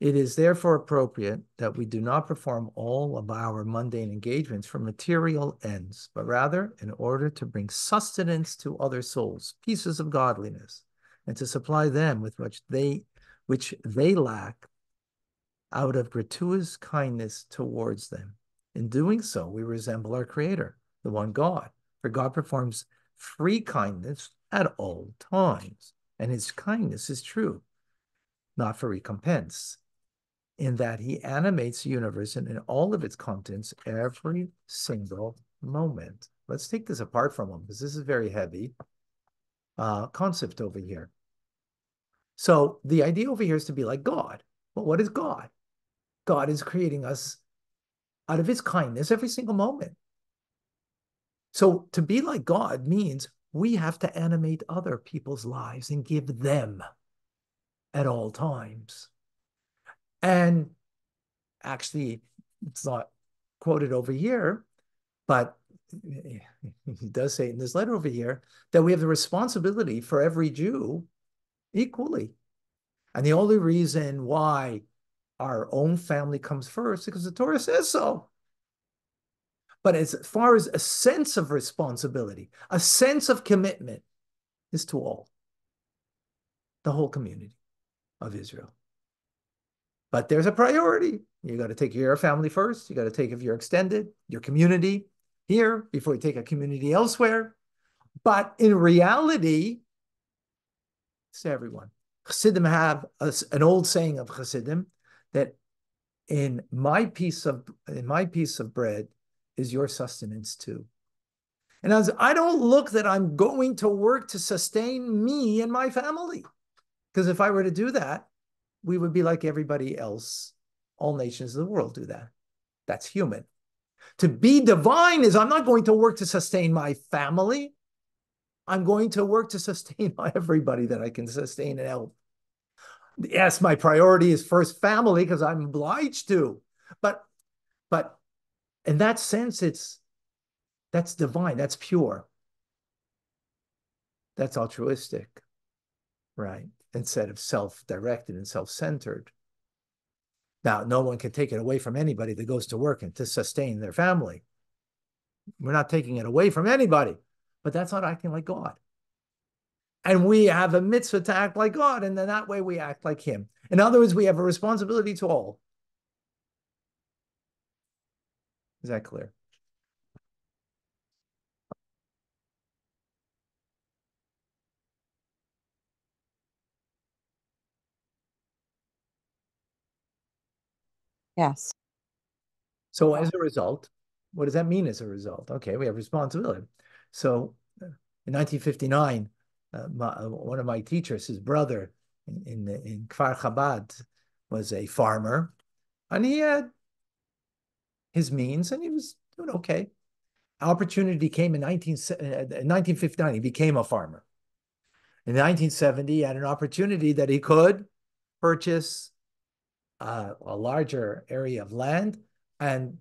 Speaker 1: It is therefore appropriate that we do not perform all of our mundane engagements for material ends, but rather in order to bring sustenance to other souls, pieces of godliness, and to supply them with which they which they lack out of gratuitous kindness towards them. In doing so, we resemble our Creator, the one God, for God performs free kindness at all times, and his kindness is true, not for recompense, in that he animates the universe and in all of its contents every single moment. Let's take this apart from him because this is a very heavy uh, concept over here. So the idea over here is to be like God. But what is God? God is creating us out of his kindness every single moment. So to be like God means we have to animate other people's lives and give them at all times. And actually, it's not quoted over here, but he does say in this letter over here that we have the responsibility for every Jew equally. And the only reason why our own family comes first because the Torah says so. But as far as a sense of responsibility, a sense of commitment is to all. the whole community of Israel. But there's a priority. You got to take care of your family first. You got to take care of your extended, your community here before you take a community elsewhere. But in reality, it's everyone. Chassidim have a, an old saying of Chassidim that in my piece of in my piece of bread is your sustenance too. And as I don't look that I'm going to work to sustain me and my family. Because if I were to do that, we would be like everybody else. All nations of the world do that. That's human. To be divine is I'm not going to work to sustain my family. I'm going to work to sustain everybody that I can sustain and help. Yes, my priority is first family because I'm obliged to. But but in that sense, it's that's divine, that's pure. That's altruistic, right? Instead of self-directed and self-centered. Now, no one can take it away from anybody that goes to work and to sustain their family. We're not taking it away from anybody, but that's not acting like God. And we have a mitzvah to act like God, and then that way we act like Him. In other words, we have a responsibility to all. Is that clear?
Speaker 10: Yes.
Speaker 1: So as a result, what does that mean as a result? Okay, we have responsibility. So uh, in 1959, uh, my, uh, one of my teachers, his brother in, in, in Kfar Chabad, was a farmer, and he had his means, and he was doing okay. Opportunity came in 19, uh, 1959. He became a farmer. In 1970, he had an opportunity that he could purchase uh, a larger area of land and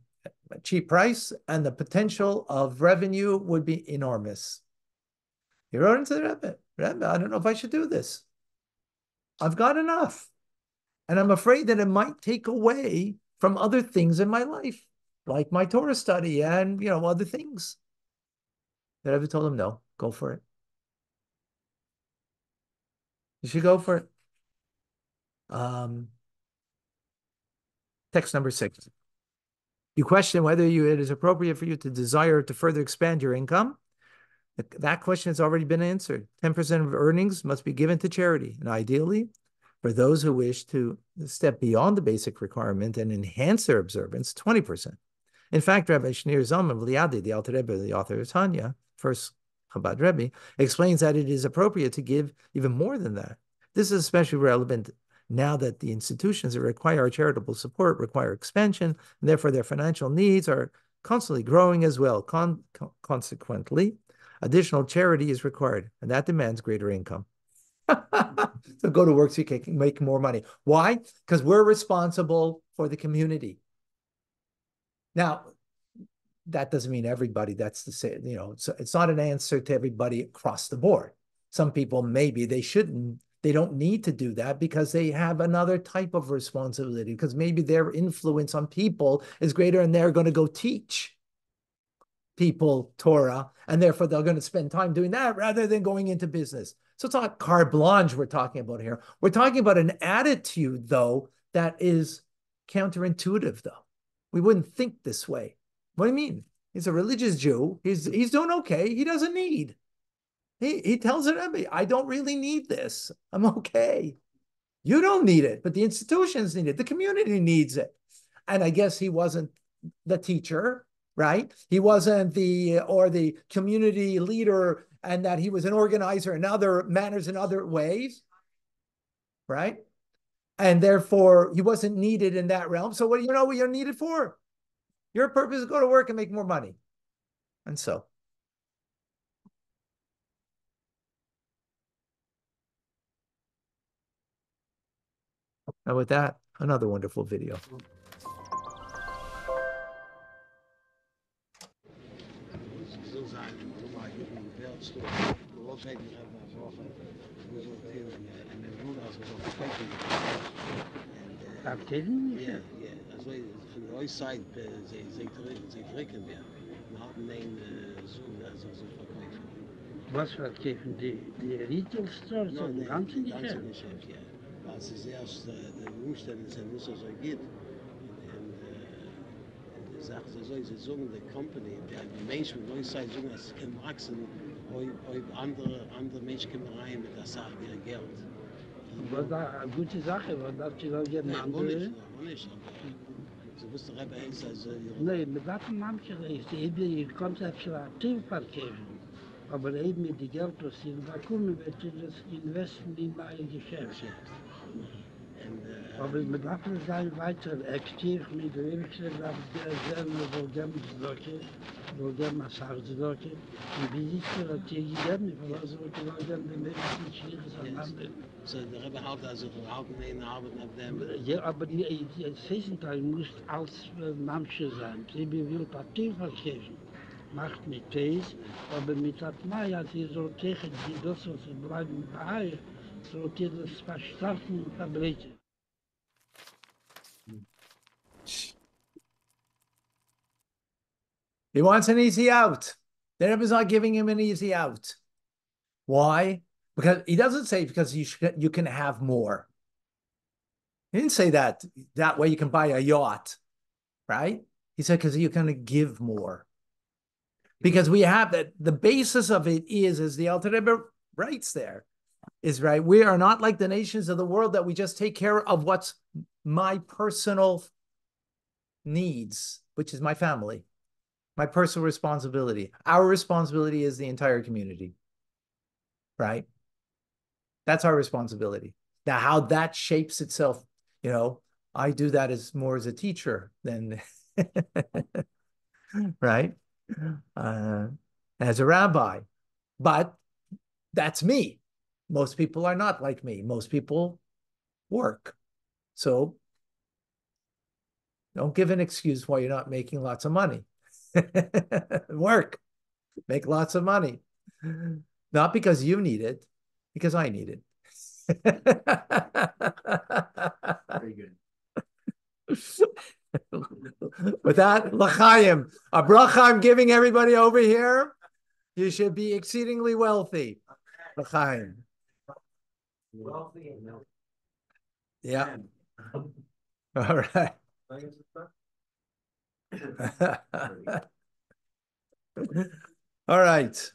Speaker 1: a cheap price, and the potential of revenue would be enormous. He wrote into the Rebbe, Rebbe, I don't know if I should do this. I've got enough. And I'm afraid that it might take away from other things in my life, like my Torah study and, you know, other things. The Rebbe told him, no, go for it. You should go for it. Um, text number six. You question whether you, it is appropriate for you to desire to further expand your income. That question has already been answered. 10% of earnings must be given to charity. And ideally, for those who wish to step beyond the basic requirement and enhance their observance, 20%. In fact, Rabbi Shneur Zalman of Liadi, the Alter Rebbe, the author of Tanya, first Chabad Rebbe, explains that it is appropriate to give even more than that. This is especially relevant now that the institutions that require charitable support require expansion, and therefore their financial needs are constantly growing as well. Con consequently, additional charity is required, and that demands greater income. so go to work so you can make more money. Why? Because we're responsible for the community. Now, that doesn't mean everybody. That's the same. You know, it's, it's not an answer to everybody across the board. Some people maybe they shouldn't. They don't need to do that because they have another type of responsibility. Because maybe their influence on people is greater, and they're going to go teach people Torah, and therefore they're going to spend time doing that rather than going into business. So it's not carte blanche we're talking about here. We're talking about an attitude, though, that is counterintuitive, though. We wouldn't think this way. What do you mean? He's a religious Jew. He's he's doing okay. He doesn't need. He he tells it everybody, I don't really need this. I'm okay. You don't need it, but the institutions need it. The community needs it. And I guess he wasn't the teacher right? He wasn't the or the community leader and that he was an organizer in other manners in other ways, right? And therefore he wasn't needed in that realm. So what do you know what you're needed for? Your purpose is go to work and make more money. And so And with that, another wonderful video.
Speaker 18: Baptism?
Speaker 19: Ja, ja. Also von der Seite, sie, sie, sie drücken wir. Wir haben einen Sohn, also so verkaufen.
Speaker 10: Was verkaufen die, die Retail Stores
Speaker 19: Nein,
Speaker 10: im
Speaker 19: nein,
Speaker 10: ganzen
Speaker 19: das ganze
Speaker 10: Geschäft?
Speaker 19: Geschäft, ja. als es erst äh, der Umstände ist, wo es so geht. Und äh, die Sache so, soll sie suchen die Company, die, die Menschen, wo ich sage, suchen, dass sie können wachsen, ob andere, andere Menschen kommen rein mit der Sache, ihr Geld.
Speaker 10: Was da eine gute Sache, was darf sie auch jeden
Speaker 19: Nein,
Speaker 10: andere?
Speaker 19: Nein, wo nicht, wo nicht. Aber, Sie wussten, Rebbe Eins, also...
Speaker 10: Nein, mit was man sich ist, eben, ich komme selbst schon ein Team. Aber eben mit dem Geld, was Sie bekommen, wird das Investen in mein Geschäft. Geschäft. Aber mit Waffen sei weiter aktiv mit der Wirkse, dass es die wohl dem Zdokke, wohl dem Massachdokke, und wie ist es, dass die Jäden, die Verlose, wo die Leute in den Leben sind, die Jäden
Speaker 19: So, der Rebbe halt also von verhalten, die Arbeit nach dem?
Speaker 10: Ja, aber die 16. Muss als äh, Mamsche sein. Sie will viel Partien. Macht mit Tees, aber mit Atmai, als ihr so täglich die Dossel zu bleiben bei euch, so täglich das Verstraffen und Verbrechen.
Speaker 1: He wants an easy out. The Rebbe's not giving him an easy out. Why? Because he doesn't say because you should, you can have more. He didn't say that. That way you can buy a yacht, right? He said because you're going to give more. Because we have that. The basis of it is, as the Alter Rebbe writes there, is right. We are not like the nations of the world that we just take care of what's my personal needs, which is my family, my personal responsibility. Our responsibility is the entire community, right? That's our responsibility. Now, how that shapes itself, you know, I do that as more as a teacher than, right? Uh, as a rabbi. But that's me. Most people are not like me. Most people work. So don't give an excuse why you're not making lots of money. work, make lots of money. Not because you need it, because I need it.
Speaker 2: Very good.
Speaker 1: With that, L'chaim, a bracha I'm giving everybody over here. You should be exceedingly wealthy. L'chaim.
Speaker 2: Wealthy and healthy.
Speaker 1: Yeah. All right. All right.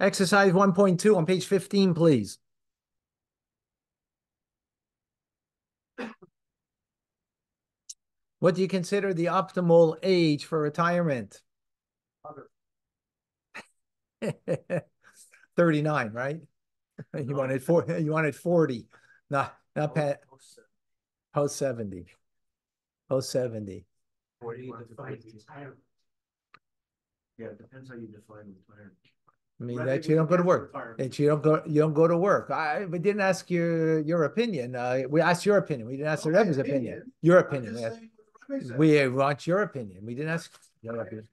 Speaker 1: Exercise 1.2 on page 15, please. What do you consider the optimal age for retirement? 39, right? You wanted four, you wanted 40. Not not Pat. Post 70. Post 70.
Speaker 2: What do you define retirement? Yeah, it depends how you define retirement.
Speaker 1: I mean, that you don't go to work. That you don't go you don't go to work. I we didn't ask your your opinion. Uh, we asked your opinion. We didn't ask the
Speaker 2: Okay,
Speaker 1: Rebbe's opinion.
Speaker 2: opinion.
Speaker 1: Your opinion. We asked-
Speaker 2: saying what the Rebbe said.
Speaker 1: We want your opinion. We didn't ask your opinion.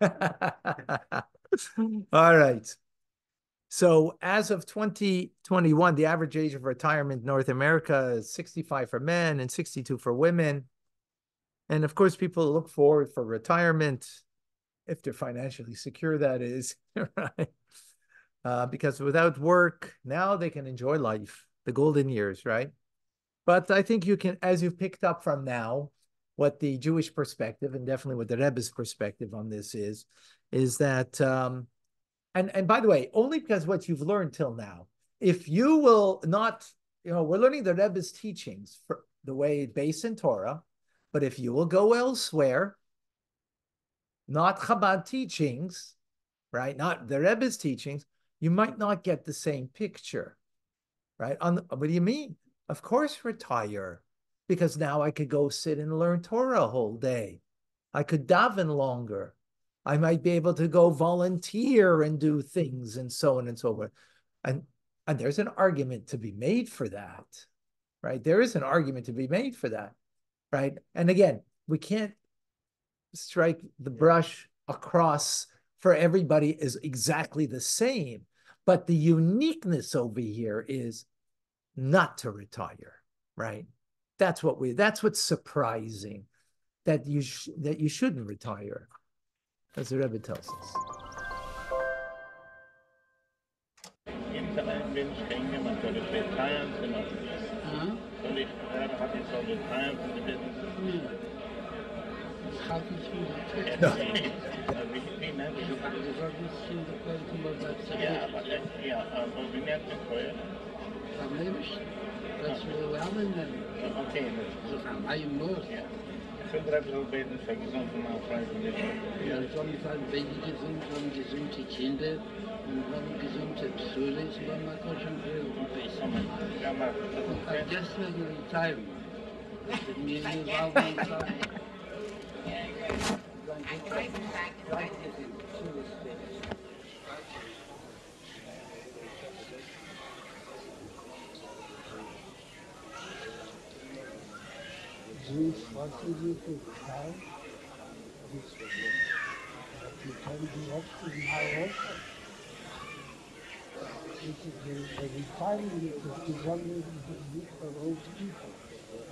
Speaker 1: All right. So as of 2021, the average age of retirement in North America is 65 for men and 62 for women. And of course, people look forward for retirement if they're financially secure, that is, right? Uh, because without work, now they can enjoy life, the golden years, right? But I think you can, as you've picked up from now, what the Jewish perspective and definitely what the Rebbe's perspective on this is, is that, um, and and by the way, only because what you've learned till now, if you will not, you know, we're learning the Rebbe's teachings for the way based in Torah, but if you will go elsewhere, not Chabad teachings, right? Not the Rebbe's teachings, you might not get the same picture, right? On the, what do you mean? Of course, retire, because now I could go sit and learn Torah a whole day. I could daven longer. I might be able to go volunteer and do things and so on and so forth. And and there's an argument to be made for that, right? There is an argument to be made for that, right? And again, we can't strike the brush across for everybody is exactly the same. But the uniqueness over here is not to retire, right? That's what we that's what's surprising that you sh- that you shouldn't retire. As the Rebbe tells us.
Speaker 18: Insgesamt bin ich denke, man soll es retiren zu machen. Soll ich, Rebbe hat ich soll retiren zu the business.
Speaker 10: Das hat nicht viel
Speaker 18: Ja.
Speaker 10: Wie nennt ich das? Du solltest in der Qualität
Speaker 18: Ja, aber das, ja, aber wie nennt man vorher?
Speaker 10: Am Leben, dass wir lernen nennen.
Speaker 18: Okay,
Speaker 10: Das ist ein Neuen Mord.
Speaker 18: Ja. Ich finde, Rebbe soll beten für gesunde Nachfrage.
Speaker 10: Ja, soll ich sagen, wenn die gesund haben, gesunde Kinder und haben gesunde Psyche, so dann macht man schon viel besser.
Speaker 18: Ja, maar dat is
Speaker 10: Und deswegen retire. Wenn mir hier sauber sagen, dann geht das gleich mit dem Zustand. Sind französische Frau, die können die Hälfte im Haus. The retirement is designed for old people,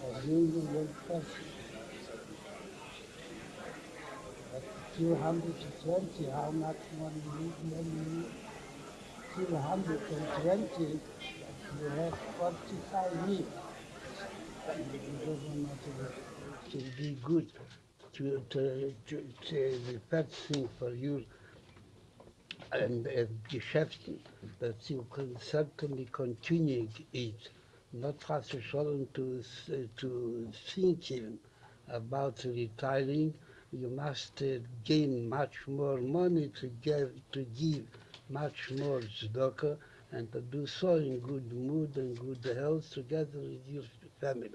Speaker 10: or young young person. At 220, how much you money you need? 220, you have 45 years. To be good, to, to, to, to the best thing for you and uh, Geschäften, that you can certainly continue it, not has to to thinking about retiring. You must uh, gain much more money to give, to give much more tzedakah and to do so in good mood and good health together with your family.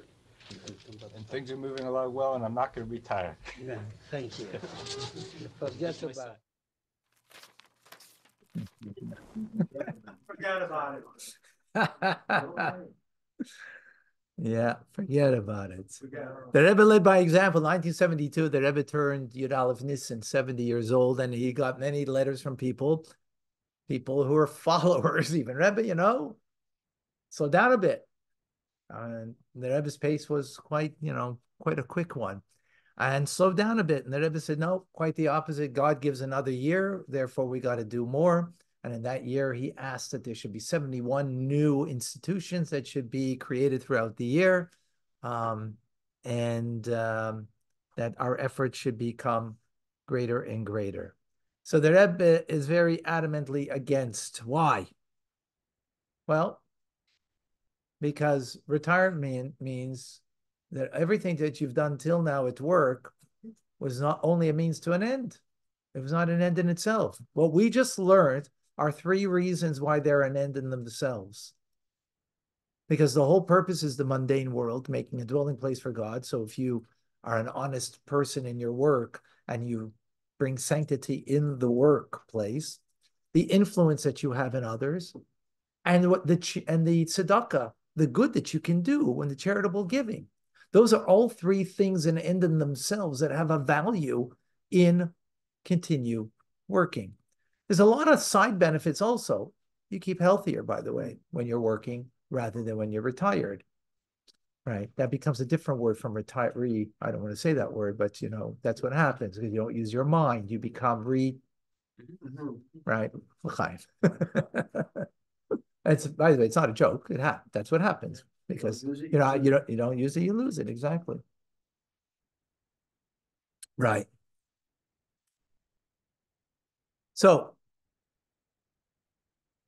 Speaker 20: And things are moving along well, and I'm not going to retire.
Speaker 10: Yeah, thank you. Forget about it.
Speaker 2: Forget about it.
Speaker 1: Yeah, forget about it.
Speaker 2: Forget about.
Speaker 1: The Rebbe led by example. 1972, the Rebbe turned Yud Aleph Nissen, 70 years old, and he got many letters from people, people who are followers, even Rebbe, you know, slow down a bit. And the Rebbe's pace was quite, you know, quite a quick one. And slowed down a bit. And the Rebbe said, no, quite the opposite. God gives another year, therefore we got to do more. And in that year, he asked that there should be 71 new institutions that should be created throughout the year. Um, and um, that our efforts should become greater and greater. So the Rebbe is very adamantly against. Why? Well, because retirement means that everything that you've done till now at work was not only a means to an end. It was not an end in itself. What we just learned are three reasons why they're an end in themselves. Because the whole purpose is the mundane world, making a dwelling place for God. So if you are an honest person in your work and you bring sanctity in the workplace, the influence that you have in others, and what the and the tzedakah, the good that you can do when the charitable giving. Those are all three things an end in themselves that have a value in continue working. There's a lot of side benefits also. You keep healthier, by the way, when you're working rather than when you're retired. Right. That becomes a different word from retiree. I don't want to say that word, but you know, that's what happens because you don't use your mind. You become re mm-hmm. right. It's by the way, it's not a joke. It ha- that's what happens because
Speaker 2: it,
Speaker 1: you know
Speaker 2: you
Speaker 1: you don't you don't use it, you lose it exactly. Right. So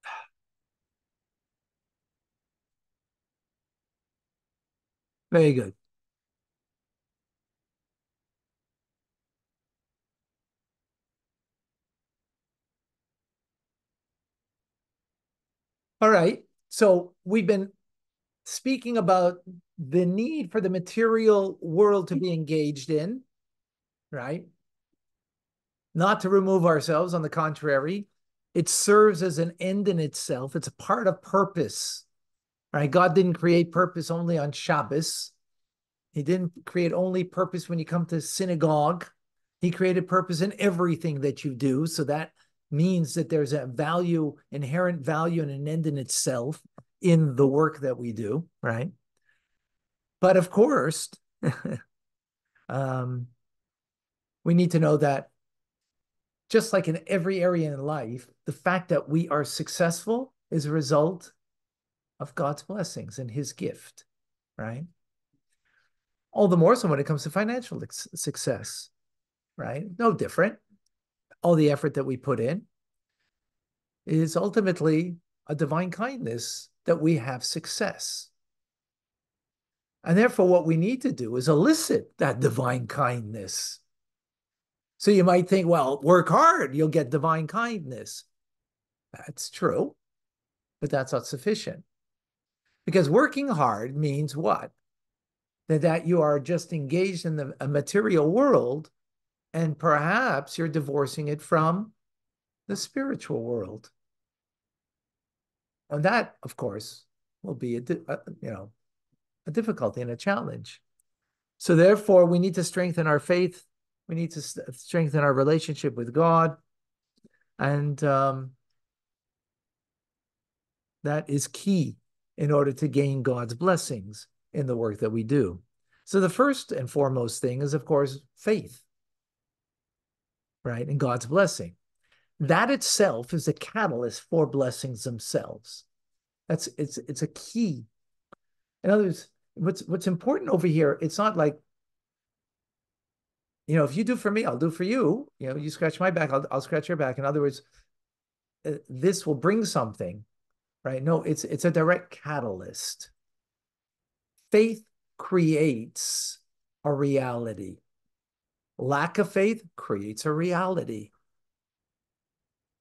Speaker 1: very good. All right. So we've been speaking about the need for the material world to be engaged in, right? Not to remove ourselves. On the contrary, it serves as an end in itself. It's a part of purpose, right? God didn't create purpose only on Shabbos. He didn't create only purpose when you come to synagogue. He created purpose in everything that you do. So that means that there's a value, inherent value, and an end in itself in the work that we do, right? But of course, um, we need to know that just like in every area in life, the fact that we are successful is a result of God's blessings and his gift, right? All the more so when it comes to financial success, right? No different. All the effort that we put in is ultimately a divine kindness that we have success. And therefore, what we need to do is elicit that divine kindness. So you might think, well, work hard, you'll get divine kindness. That's true, but that's not sufficient. Because working hard means what? That, that you are just engaged in the a material world, and perhaps you're divorcing it from the spiritual world. And that, of course, will be a, a you know a difficulty and a challenge. So therefore, we need to strengthen our faith. We need to strengthen our relationship with God, and um, that is key in order to gain God's blessings in the work that we do. So the first and foremost thing is, of course, faith, right, and God's blessing. That itself is a catalyst for blessings themselves. That's it's it's a key. In other words, what's what's important over here, it's not like, you know, if you do for me, I'll do for you. You know, you scratch my back, I'll I'll scratch your back. In other words, uh, this will bring something, right? No, it's it's a direct catalyst. Faith creates a reality. Lack of faith creates a reality.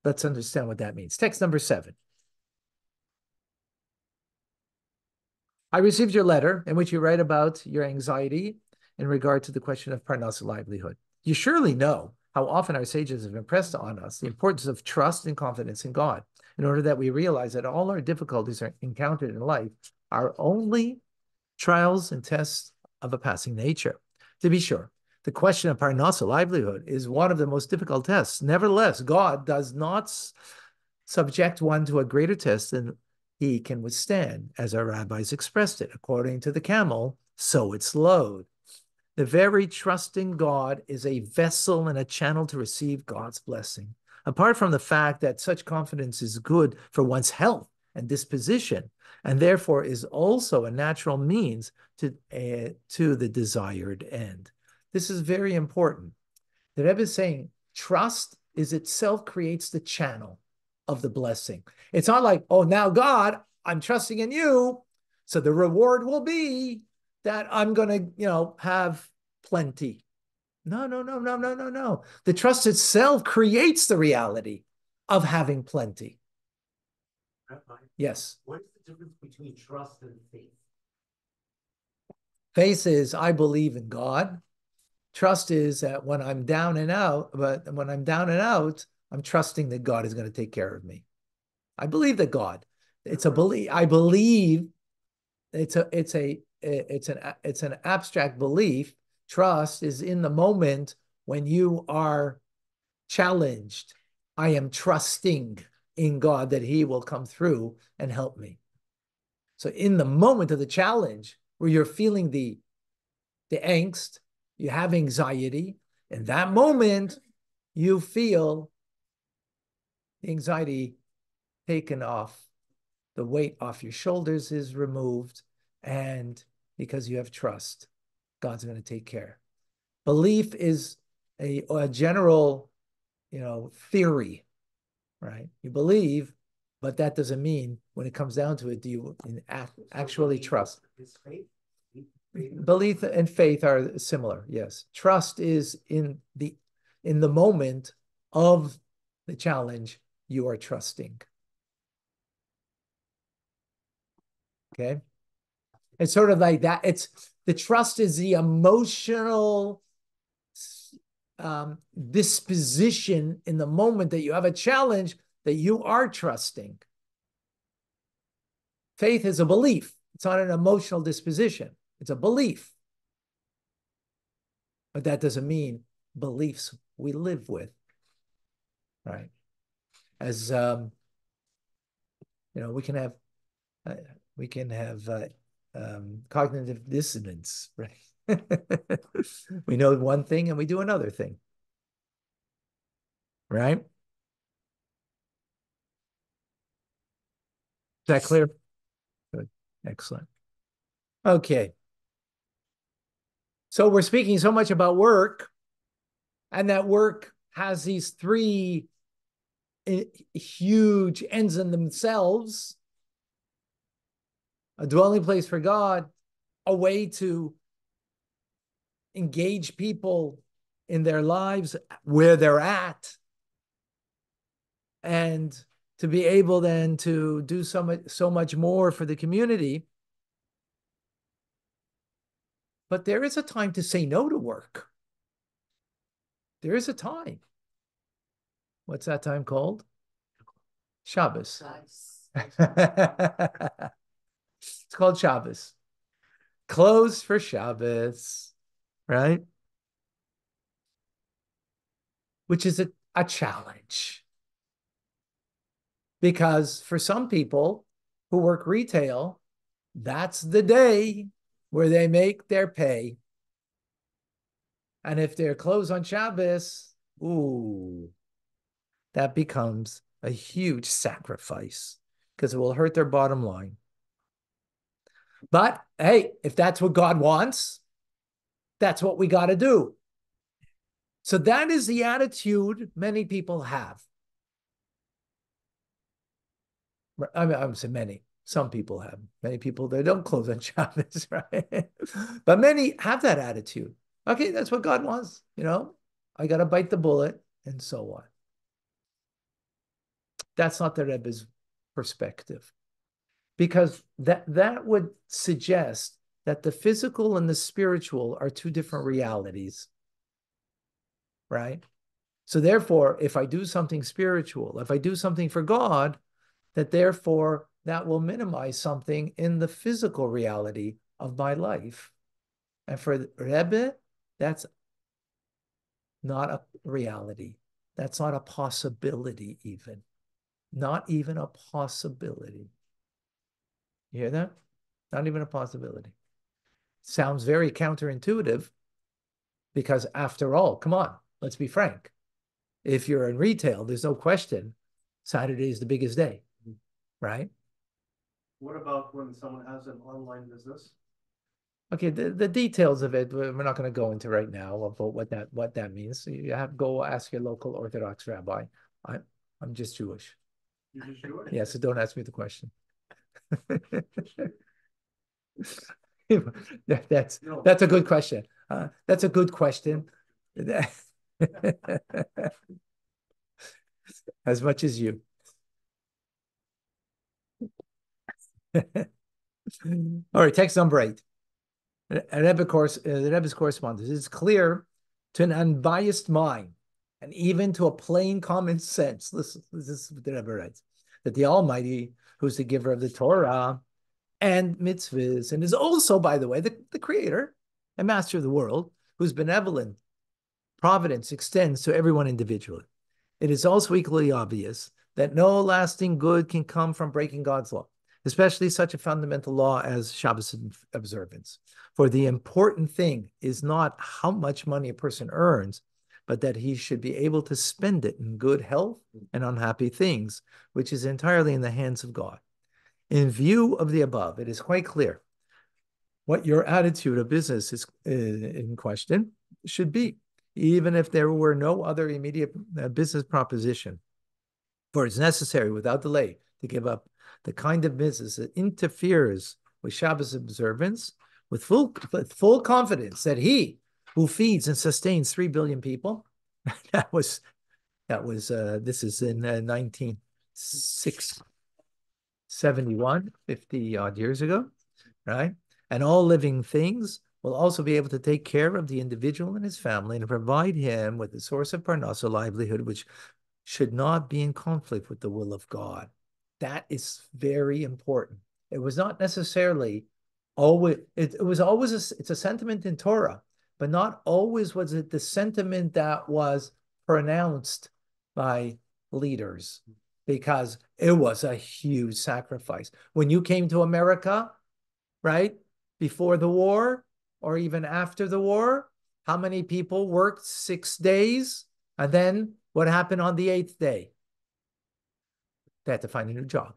Speaker 1: Let's understand what that means. Text number seven. I received your letter in which you write about your anxiety in regard to the question of parnasa livelihood. You surely know how often our sages have impressed on us the importance of trust and confidence in God, in order that we realize that all our difficulties are encountered in life are only trials and tests of a passing nature. To be sure, the question of parnasa livelihood is one of the most difficult tests. Nevertheless, God does not subject one to a greater test than he can withstand, as our rabbis expressed it. According to the camel, so its load. The very trusting God is a vessel and a channel to receive God's blessing. Apart from the fact that such confidence is good for one's health and disposition, and therefore is also a natural means to, uh, to the desired end. This is very important. The Rebbe is saying trust is itself creates the channel of the blessing. It's not like, oh, now God, I'm trusting in you. So the reward will be that I'm going to, you know, have plenty. No, no, no, no, no, no, no. The trust itself creates the reality of having plenty. Yes.
Speaker 2: What is the difference between trust and faith?
Speaker 1: Faith is I believe in God. Trust is that when I'm down and out, but when I'm down and out, I'm trusting that God is going to take care of me. I believe that God. It's a mm-hmm. belief. I believe it's a it's a it's an it's an abstract belief. Trust is in the moment when you are challenged. I am trusting in God that He will come through and help me. So in the moment of the challenge, where you're feeling the the angst, you have anxiety, in that moment, you feel the anxiety taken off, the weight off your shoulders is removed, and because you have trust, God's going to take care. Belief is a, a general, you know, theory, right? You believe, but that doesn't mean when it comes down to it, do you actually trust? Belief and faith are similar. Yes, trust is in the in the moment of the challenge you are trusting. Okay. It's sort of like that. It's the trust is the emotional um, disposition in the moment that you have a challenge that you are trusting. Faith is a belief. It's not an emotional disposition. It's a belief. But that doesn't mean beliefs we live with. Right as um, you know, we can have uh, we can have uh, um, cognitive dissonance, right? we know one thing and we do another thing, right? Is that clear? Good. Excellent. Okay. So we're speaking so much about work, and that work has these three eh, huge ends in themselves a dwelling place for God, a way to engage people in their lives where they're at, and to be able then to do so much, so much more for the community. But there is a time to say no to work. There is a time. What's that time called? Shabbos. it's called Shabbos. Closed for Shabbos, right? Which is a, a challenge. Because for some people who work retail, that's the day where they make their pay. And if they're closed on Shabbos, ooh, that becomes a huge sacrifice because it will hurt their bottom line. But hey, if that's what God wants, that's what we got to do. So that is the attitude many people have. I mean, I'm saying many. Some people have. Many people they don't close on Shabbos, right? but many have that attitude. Okay, that's what God wants. You know, I got to bite the bullet, and so on. That's not the Rebbe's perspective, because that that would suggest that the physical and the spiritual are two different realities, right? So therefore, if I do something spiritual, if I do something for God, that therefore that will minimize something in the physical reality of my life. And for Rebbe, that's not a reality. That's not a possibility, even. Not even a possibility. You hear that? Not even a possibility. Sounds very counterintuitive because, after all, come on, let's be frank. If you're in retail, there's no question Saturday is the biggest day, mm-hmm. right?
Speaker 2: What about when someone has an online business?
Speaker 1: Okay, the, the details of it we're not going to go into right now about what that what that means. You have go ask your local Orthodox rabbi. I'm I'm just Jewish.
Speaker 2: You're just Jewish?
Speaker 1: Yeah, so don't ask me the question. that's
Speaker 2: No.
Speaker 1: that's a good question. Uh, that's a good question. as much as you. All right, text number eight. Rebbe course, uh, the Rebbe's correspondence. It's clear to an unbiased mind and even to a plain common sense. Listen, this is what the Rebbe writes that the Almighty, who's the giver of the Torah and mitzvahs, and is also, by the way, the, the creator and master of the world, whose benevolent providence extends to everyone individually. It is also equally obvious that no lasting good can come from breaking God's law, especially such a fundamental law as Shabbos observance. For the important thing is not how much money a person earns, but that he should be able to spend it in good health and unhappy things, which is entirely in the hands of God. In view of the above, it is quite clear what your attitude of business is uh, in question should be, even if there were no other immediate uh, business proposition. For it's necessary without delay to give up the kind of business that interferes with Shabbos observance with full, with full confidence that he who feeds and sustains 3 billion people, that was, that was, uh, this is in uh, 1971, 50 odd years ago, right? And all living things will also be able to take care of the individual and his family and provide him with a source of parnasa livelihood, which should not be in conflict with the will of God. That is very important. It was not necessarily always, it, it was always, a, it's a sentiment in Torah, but not always was it the sentiment that was pronounced by leaders because it was a huge sacrifice. When you came to America, right, before the war or even after the war, how many people worked six days and then What happened on the eighth day? They had to find a new job.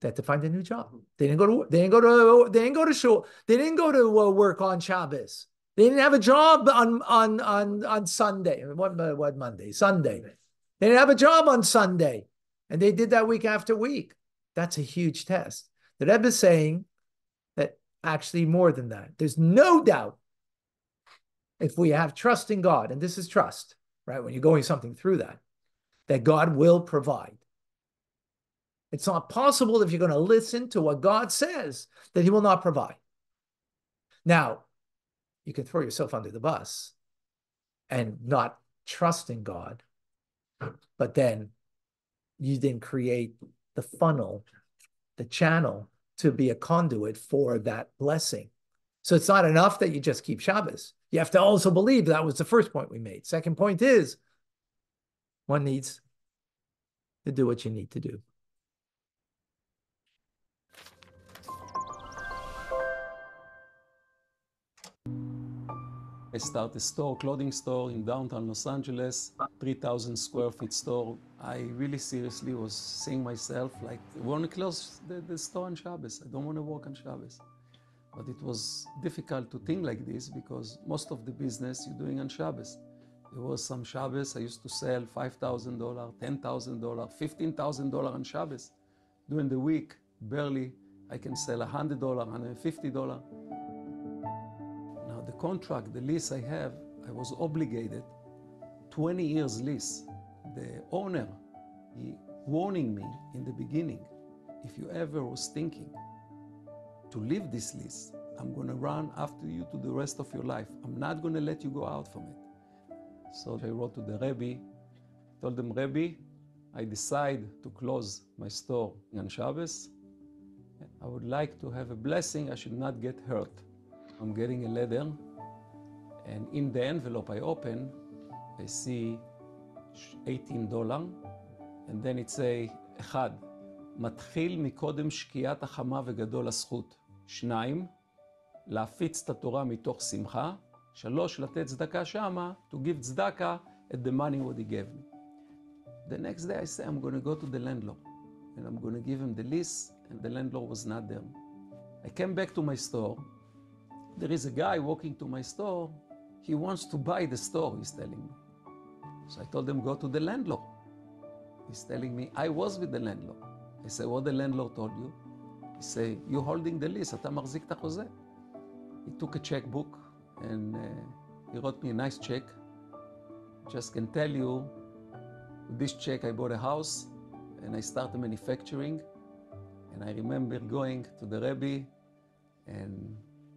Speaker 1: They had to find a new job. They didn't go to. They didn't go to. They didn't go to shul. They didn't go to uh, work on Shabbos. They didn't have a job on on on on Sunday. What what Monday? Sunday. They didn't have a job on Sunday, and they did that week after week. That's a huge test. The Rebbe is saying that actually more than that. There's no doubt if we have trust in God, and this is trust, right? When you're going something through that, that God will provide. It's not possible if you're going to listen to what God says that He will not provide. Now, you can throw yourself under the bus and not trust in God, but then you then create the funnel, the channel to be a conduit for that blessing. So it's not enough that you just keep Shabbos. You have to also believe that was the first point we made. Second point is one needs to do what you need to do.
Speaker 21: I started a store, clothing store in downtown Los Angeles, 3,000 square feet store. I really seriously was saying myself, like, I want to close the, the store on Shabbos. I don't want to work on Shabbos. But it was difficult to think like this because most of the business you're doing on Shabbos. There was some Shabbos I used to sell $5,000, $10,000, $15,000 on Shabbos. During the week, barely I can sell $100, $150 the contract, the lease I have, I was obligated 20 years lease. The owner, he warning me in the beginning, if you ever was thinking to leave this lease, I'm going to run after you to the rest of your life. I'm not going to let you go out from it. So I wrote to the Rebbe, told them, Rebbe, I decide to close my store on Shabbos. I would like to have a blessing. I should not get hurt. I'm getting a letter, and in the envelope I open, I see 18 דולר, and then it say, אחד, מתחיל מקודם שקיעת החמה וגדול הזכות. שניים, להפיץ את התורה מתוך שמחה. שלוש, לתת צדקה שמה, to give צדקה at the money what he gave me. The next day I say, I'm going to go to the landlord, and I'm going to give him the lease, and the landlord was not there. I came back to my store, there is a guy walking to my store. He wants to buy the store, he's telling me. So I told him, go to the landlord. He's telling me, I was with the landlord. I say, what the landlord told you? He say, you holding the lease, אתה מחזיק את החוזה. He took a checkbook and uh, he wrote me a nice check. Just can tell you, with this check I bought a house and I started manufacturing. And I remember going to the Rebbe and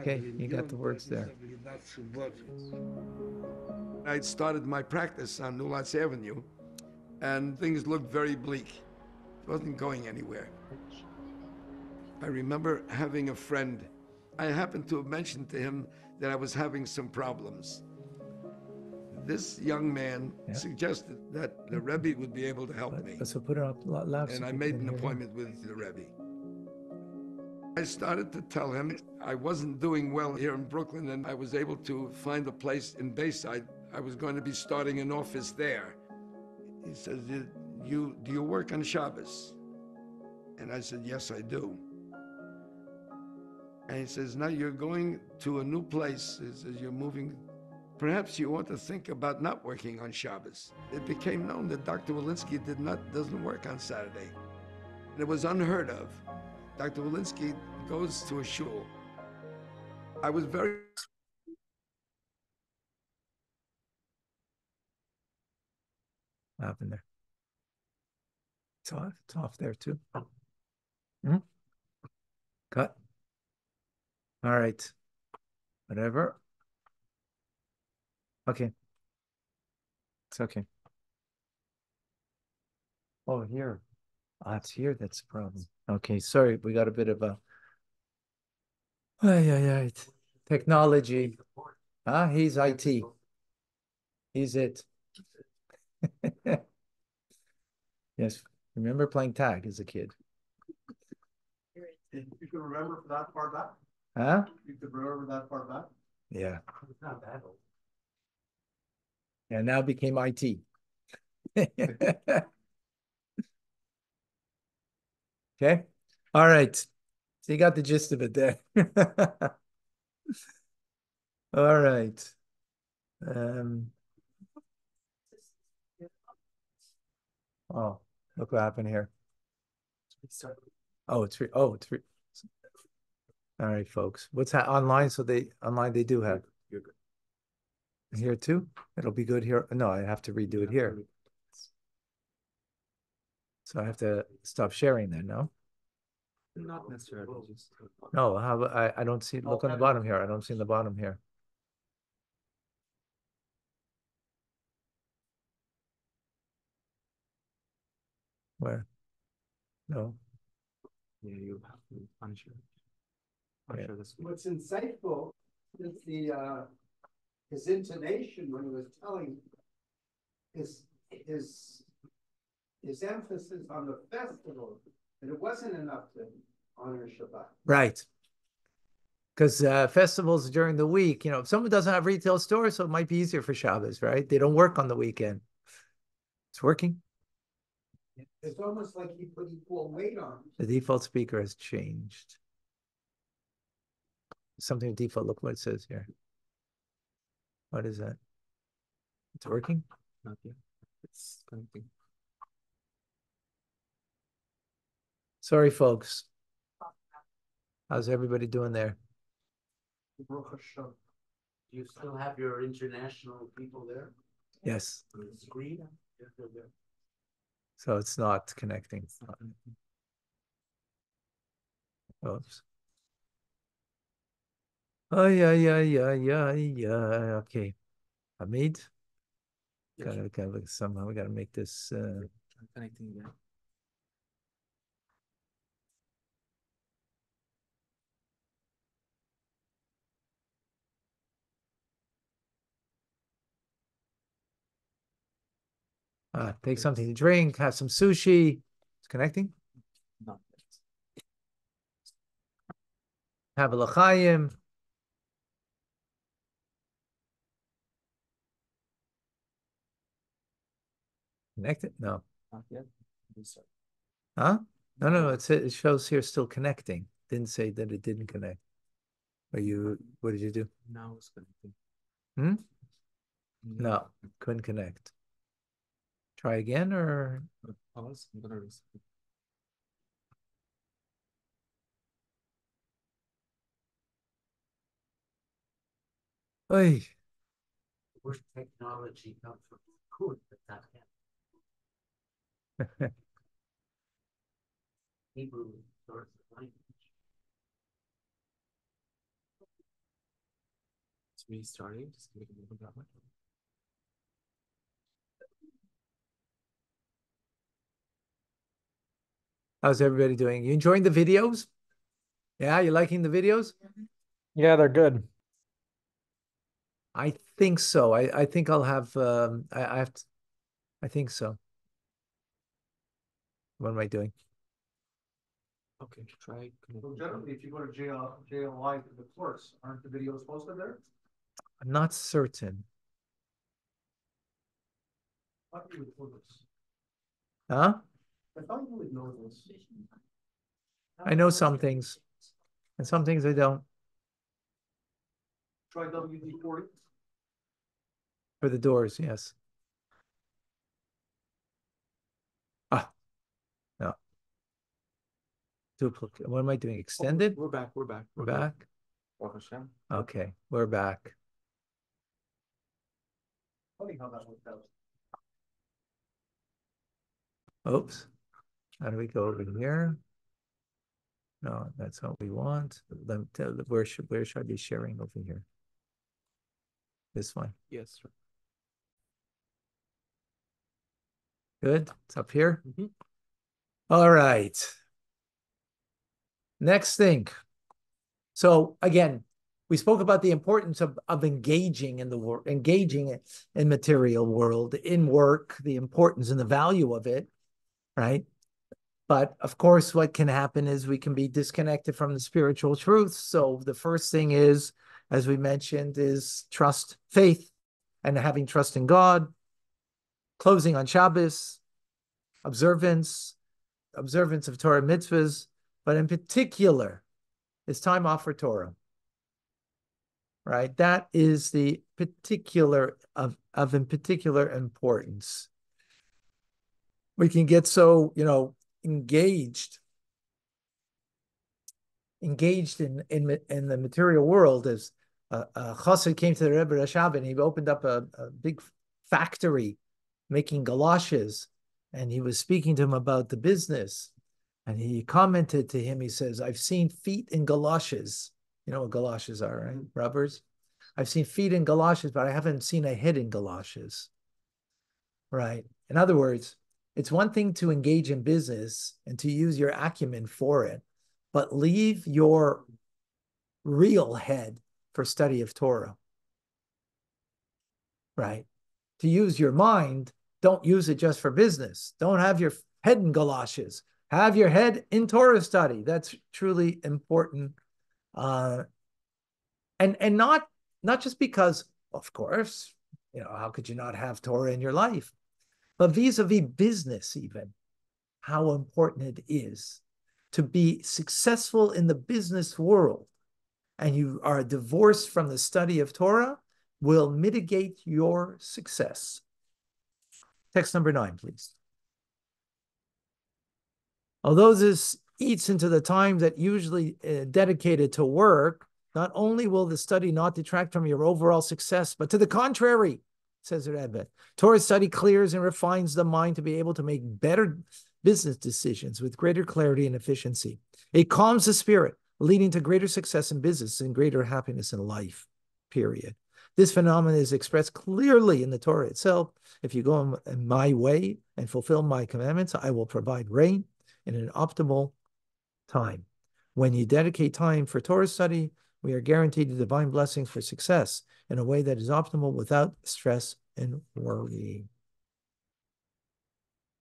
Speaker 1: Okay, you got the words there.
Speaker 22: I started my practice on Newlands Avenue, and things looked very bleak. It wasn't going anywhere. I remember having a friend. I happened to have mentioned to him that I was having some problems. This young man
Speaker 1: Yeah.
Speaker 22: suggested that the Rebbe would be able to help me.
Speaker 1: So put it up lo- loud. so
Speaker 22: And I made an
Speaker 1: you.
Speaker 22: appointment with the Rebbe. I started to tell him I wasn't doing well here in Brooklyn and I was able to find a place in Bayside. I was going to be starting an office there. He says, "You- you, do you work on Shabbos? And I said, yes, I do. And he says, now you're going to a new place. He says, you're moving. Perhaps you ought to think about not working on Shabbos. It became known that Dr. Walensky did not, doesn't work on Saturday. And it was unheard of. Dr. Walensky goes to a shul. I was very
Speaker 1: What happened there? It's off. It's off there too. Hmm? Cut. All right. Whatever. Okay. It's okay. Oh, here. Ah, it's here. That's the problem. Okay, sorry. We got a bit of a. Ay, ay, ay. Technology. Ah, he's IT. He's it. Yes. Remember playing tag as a kid?
Speaker 2: You can remember that far back?
Speaker 1: Huh?
Speaker 2: You could remember that far back?
Speaker 1: Yeah.
Speaker 2: It's not that old.
Speaker 1: And now became IT. Okay. All right. So you got the gist of it there. All right. Um, oh, look what happened here. Oh, it's re oh, it's re All right, folks. What's online? So they online they do have
Speaker 2: You're good.
Speaker 1: Here too. It'll be good here. No, I have to redo it here. So I have to stop sharing then, no?
Speaker 20: Not necessarily, just.
Speaker 1: No, how, I, I don't see, look on the bottom here. I don't see in the bottom here. Where? No,
Speaker 20: Yeah, you have to unshare.
Speaker 1: Yeah.
Speaker 20: Unshare this.
Speaker 23: What's insightful is the, uh, his intonation when he was telling his, his, his emphasis on the festival, that it wasn't enough to honor Shabbat.
Speaker 1: right. Because uh, festivals during the week, you know, if someone doesn't have retail stores, so it might be easier for Shabbos, right? They don't work on the weekend. It's working.
Speaker 23: It's almost like he put equal weight on.
Speaker 1: The default speaker has changed. Something default, look what it says here. What is that? It's working?
Speaker 20: Not yet. It's connecting.
Speaker 1: Sorry, folks. How's everybody doing there?
Speaker 2: Do you still have your international people there
Speaker 1: Yes,
Speaker 2: on the screen? Yeah, they're there.
Speaker 1: so it's not connecting. Oops. Oh, yeah, yeah, yeah, yeah, yeah, okay. Hamid?
Speaker 20: Yes.
Speaker 1: Gotta, gotta, look, somehow we gotta make this, uh,
Speaker 20: I'm connecting again.
Speaker 1: uh, take something to drink, have some sushi. It's connecting.
Speaker 20: Not
Speaker 1: Have a l'chaim. Connected? No.
Speaker 20: Not yet.
Speaker 1: Huh? No, no, it says, it shows here still connecting. Didn't say that it didn't connect. Are you, what did you do?
Speaker 20: Now it's connecting.
Speaker 1: Hmm? No, couldn't connect. Try again or?
Speaker 20: Pause. I'm gonna restart.
Speaker 1: Oy.
Speaker 2: Where's technology come from? Good, but not him. Hebrew source of language.
Speaker 20: It's restarting. Just it a moment that much.
Speaker 1: How's everybody doing? You enjoying the videos? Yeah, you liking the videos?
Speaker 24: Yeah, they're good.
Speaker 1: I think so. I, I think I'll have, um, I, I have to, I think so. What am I doing?
Speaker 20: Okay, try. Connecting.
Speaker 2: generally, if you go to JL, JLI the course, aren't the videos posted there?
Speaker 1: I'm not certain.
Speaker 2: I thought you would know this.
Speaker 1: Huh?
Speaker 2: I thought you would know this.
Speaker 1: I know some things and some things I don't.
Speaker 2: Try WD forty.
Speaker 1: For the doors, yes. Ah, no. Duplicate. What am I doing? Extended?
Speaker 20: We're back. We're back.
Speaker 1: We're back? Okay, we're back.
Speaker 2: Funny how that worked out.
Speaker 1: Oops. How do we go over here? No, that's what we want. Let, tell- where should, where should I be sharing over here? This one.
Speaker 24: Yes. sir.
Speaker 1: Good. It's up here. Mm-hmm. All right. Next thing. So again, we spoke about the importance of, of engaging in the work, engaging in material world, in work, the importance and the value of it, right? But of course, what can happen is we can be disconnected from the spiritual truth. So the first thing is, as we mentioned, is trust, faith, and having trust in God, closing on Shabbos, observance, observance of Torah mitzvahs, but in particular, it's time off for Torah. Right? That is the particular of, of in particular importance. We can get so, you know, engaged engaged in in in the material world as uh, uh, Chassid came to the Rebbe Rashab and he opened up a, a big factory making galoshes and he was speaking to him about the business and he commented to him he says I've seen feet in galoshes you know what galoshes are right mm-hmm. rubbers I've seen feet in galoshes but I haven't seen a head in galoshes right in other words it's one thing to engage in business and to use your acumen for it, but leave your real head for study of Torah. Right? To use your mind, don't use it just for business. Don't have your head in galoshes. Have your head in Torah study. That's truly important. Uh, and and not not just because, of course, you know, how could you not have Torah in your life? But vis-a-vis business, even, how important it is to be successful in the business world and you are divorced from the study of Torah will mitigate your success. Text number nine, please. Although this eats into the time that usually uh, dedicated to work, not only will the study not detract from your overall success, but to the contrary, says Rebbe. Torah study clears and refines the mind to be able to make better business decisions with greater clarity and efficiency. It calms the spirit, leading to greater success in business and greater happiness in life, period. This phenomenon is expressed clearly in the Torah itself. If you go in my way and fulfill my commandments, I will provide rain in an optimal time. When you dedicate time for Torah study, we are guaranteed the divine blessings for success in a way that is optimal without stress and worry.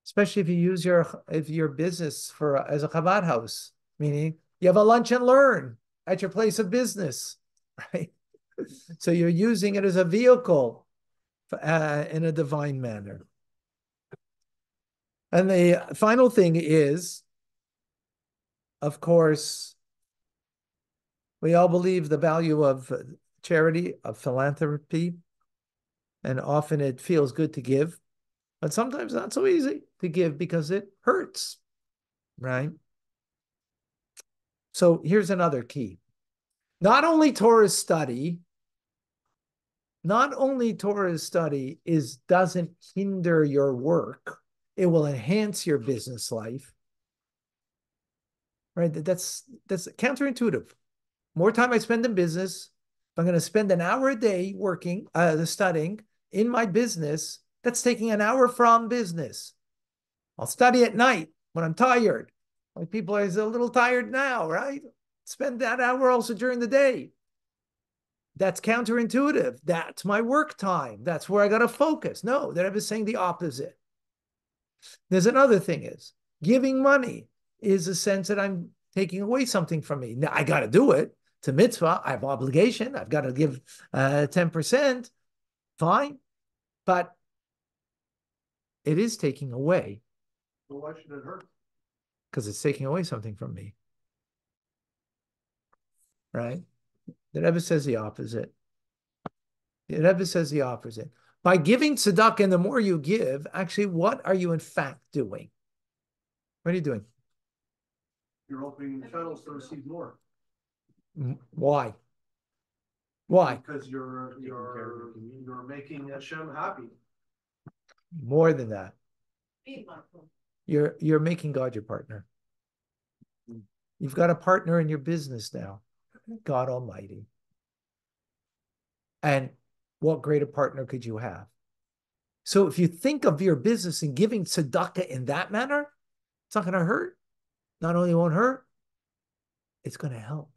Speaker 1: Especially if you use your if your business for as a Chabad house, meaning you have a lunch and learn at your place of business, right? So you're using it as a vehicle uh, in a divine manner. And the final thing is, of course, we all believe the value of charity, of philanthropy, and often it feels good to give, but sometimes not so easy to give because it hurts, right? So here's another key. Not only Torah study, not only Torah study is doesn't hinder your work, it will enhance your business life. Right? That's that's counterintuitive. More time I spend in business, I'm going to spend an hour a day working, uh, studying in my business, that's taking an hour from business. I'll study at night when I'm tired. Like people are a little tired now, right? Spend that hour also during the day. That's counterintuitive. That's my work time. That's where I got to focus. No, the Rebbe is saying the opposite. There's another thing is giving money is a sense that I'm taking away something from me. Now I got to do it. To mitzvah. I have obligation. I've got to give uh, 10%. Fine. But it is taking away.
Speaker 2: Well, why should it hurt?
Speaker 1: Because it's taking away something from me. Right? The Rebbe says the opposite. The Rebbe says the opposite. By giving tzedakah, and the more you give, actually, what are you in fact doing? What are you doing?
Speaker 2: You're opening the channels to receive more.
Speaker 1: Why? Why?
Speaker 2: Because you're you're you're making Hashem happy.
Speaker 1: More than that. You're you're making God your partner. You've got a partner in your business now, God Almighty. And what greater partner could you have? So if you think of your business and giving tzedakah in that manner, it's not going to hurt. Not only won't hurt, it's going to help.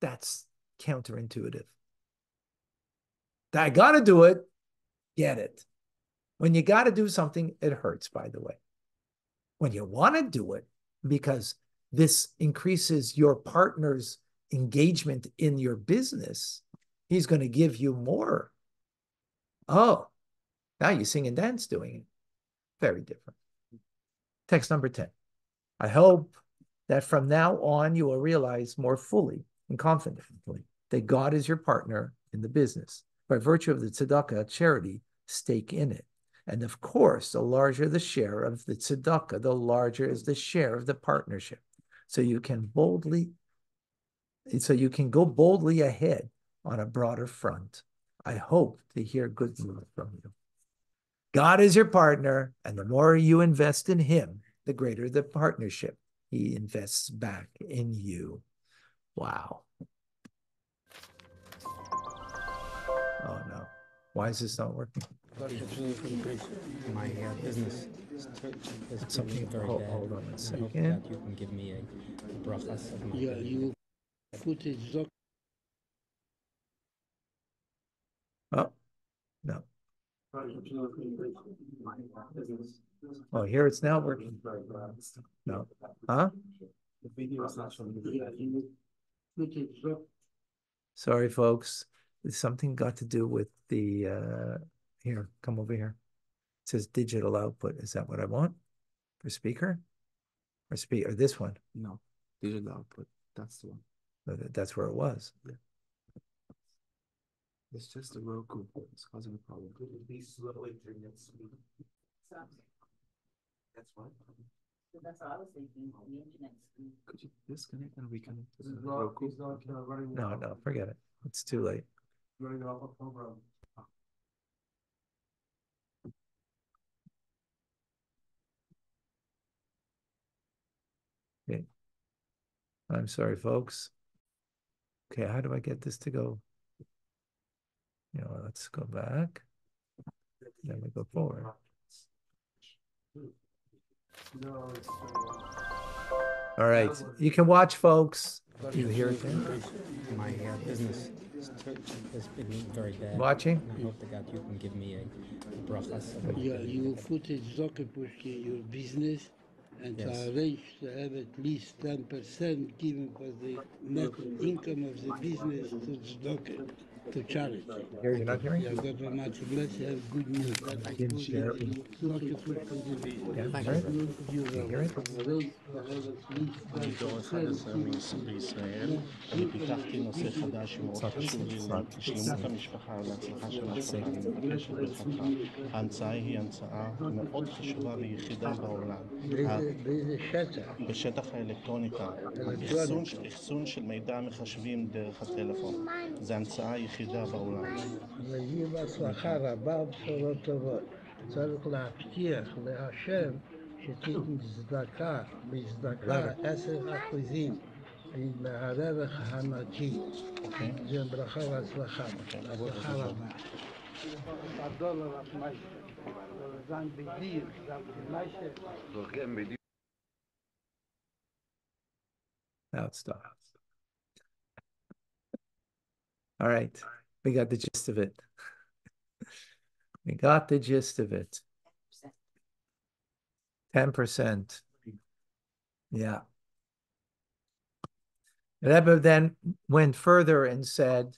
Speaker 1: That's counterintuitive. That I got to do it, get it. When you got to do something, it hurts, by the way. When you want to do it, because this increases your partner's engagement in your business, he's going to give you more. Oh, now you sing and dance doing it. Very different. Text number 10. I hope that from now on you will realize more fully and confidently that God is your partner in the business by virtue of the tzedakah charity stake in it. And of course, the larger the share of the tzedakah, the larger is the share of the partnership. So you can boldly, so you can go boldly ahead on a broader front. I hope to hear good news from you. God is your partner, and the more you invest in Him, the greater the partnership He invests back in you. Wow. Oh no. Why is this not working?
Speaker 20: My uh, business is
Speaker 1: Something-
Speaker 20: very
Speaker 1: hold-
Speaker 20: bad.
Speaker 1: hold on a
Speaker 20: I hope
Speaker 1: second.
Speaker 20: that you can give me a brachas of my
Speaker 10: Yeah,
Speaker 20: business.
Speaker 10: you footage
Speaker 1: Oh, no. Oh, here it's now working. No. Huh?
Speaker 2: The video is not showing the
Speaker 10: footage doc
Speaker 1: Sorry, folks. It's something got to do with the, uh, here, come over here. It says digital output. Is that what I want? For speaker? Or speak, or this one?
Speaker 20: No, digital output. That's the one.
Speaker 1: That's where it was.
Speaker 20: It's just a Roku. It's causing a problem.
Speaker 2: Could it Be slow internet speed. That's why.
Speaker 8: That's what I was thinking, the internet speed.
Speaker 20: Could you disconnect and reconnect to the
Speaker 2: not,
Speaker 20: Roku?
Speaker 2: not uh.
Speaker 1: No, no, forget it. It's too late.
Speaker 2: Running off a program.
Speaker 1: Okay. I'm sorry, folks. Okay, how do I get this to go? You know, let's go back. Then we go forward.
Speaker 2: No, it's.
Speaker 1: All right, you can watch, folks. You hear it there?
Speaker 20: My uh, business has been very bad.
Speaker 1: Watching?
Speaker 20: I hope to God you can give me a brachas of my
Speaker 10: Yeah,
Speaker 20: business.
Speaker 10: you your business and
Speaker 20: Yes.
Speaker 10: to arrange to have at least ten percent given for the net income of the business to tzedakah, to charity.
Speaker 1: Here, you're not hearing?
Speaker 10: Yeah, God Almighty bless you, have good news. That
Speaker 1: I
Speaker 10: is
Speaker 1: didn't
Speaker 10: good.
Speaker 1: share it.
Speaker 10: Docupushki for the business.
Speaker 1: Yeah,
Speaker 10: Thank
Speaker 1: hear it?
Speaker 10: you. You
Speaker 1: You hear it?
Speaker 10: arrange to have at least
Speaker 18: אני דור 11 מ- בישראל, אני פיתחתי נושא חדש שמאוד חשוב לי לשלמות המשפחה ולהצלחה של המשפחה, אני מבקש את ברכתך. ההמצאה היא המצאה מאוד חשובה ויחידה בעולם.
Speaker 10: באיזה- באיזה שטח?
Speaker 18: בשטח האלקטרוניקה,
Speaker 10: אלקטרוניקה.
Speaker 18: אחסון, אחסון של מידע מחשבים דרך הטלפון, זו ההמצאה الخداع مولانا
Speaker 10: نجيب أصلخارة باب فرطبة تلقنا كتير لهاشم شتيت مزدكار مزدكار أسر أخوزين إن هذا خامتي جنب رخاوة أصلخارة أصلخارة عبد الله رحمه زن بدير زن بدير
Speaker 1: Now it starts. All right, we got the gist of it. We got the gist of it. Ten percent. Yeah. Rebbe then went further and said,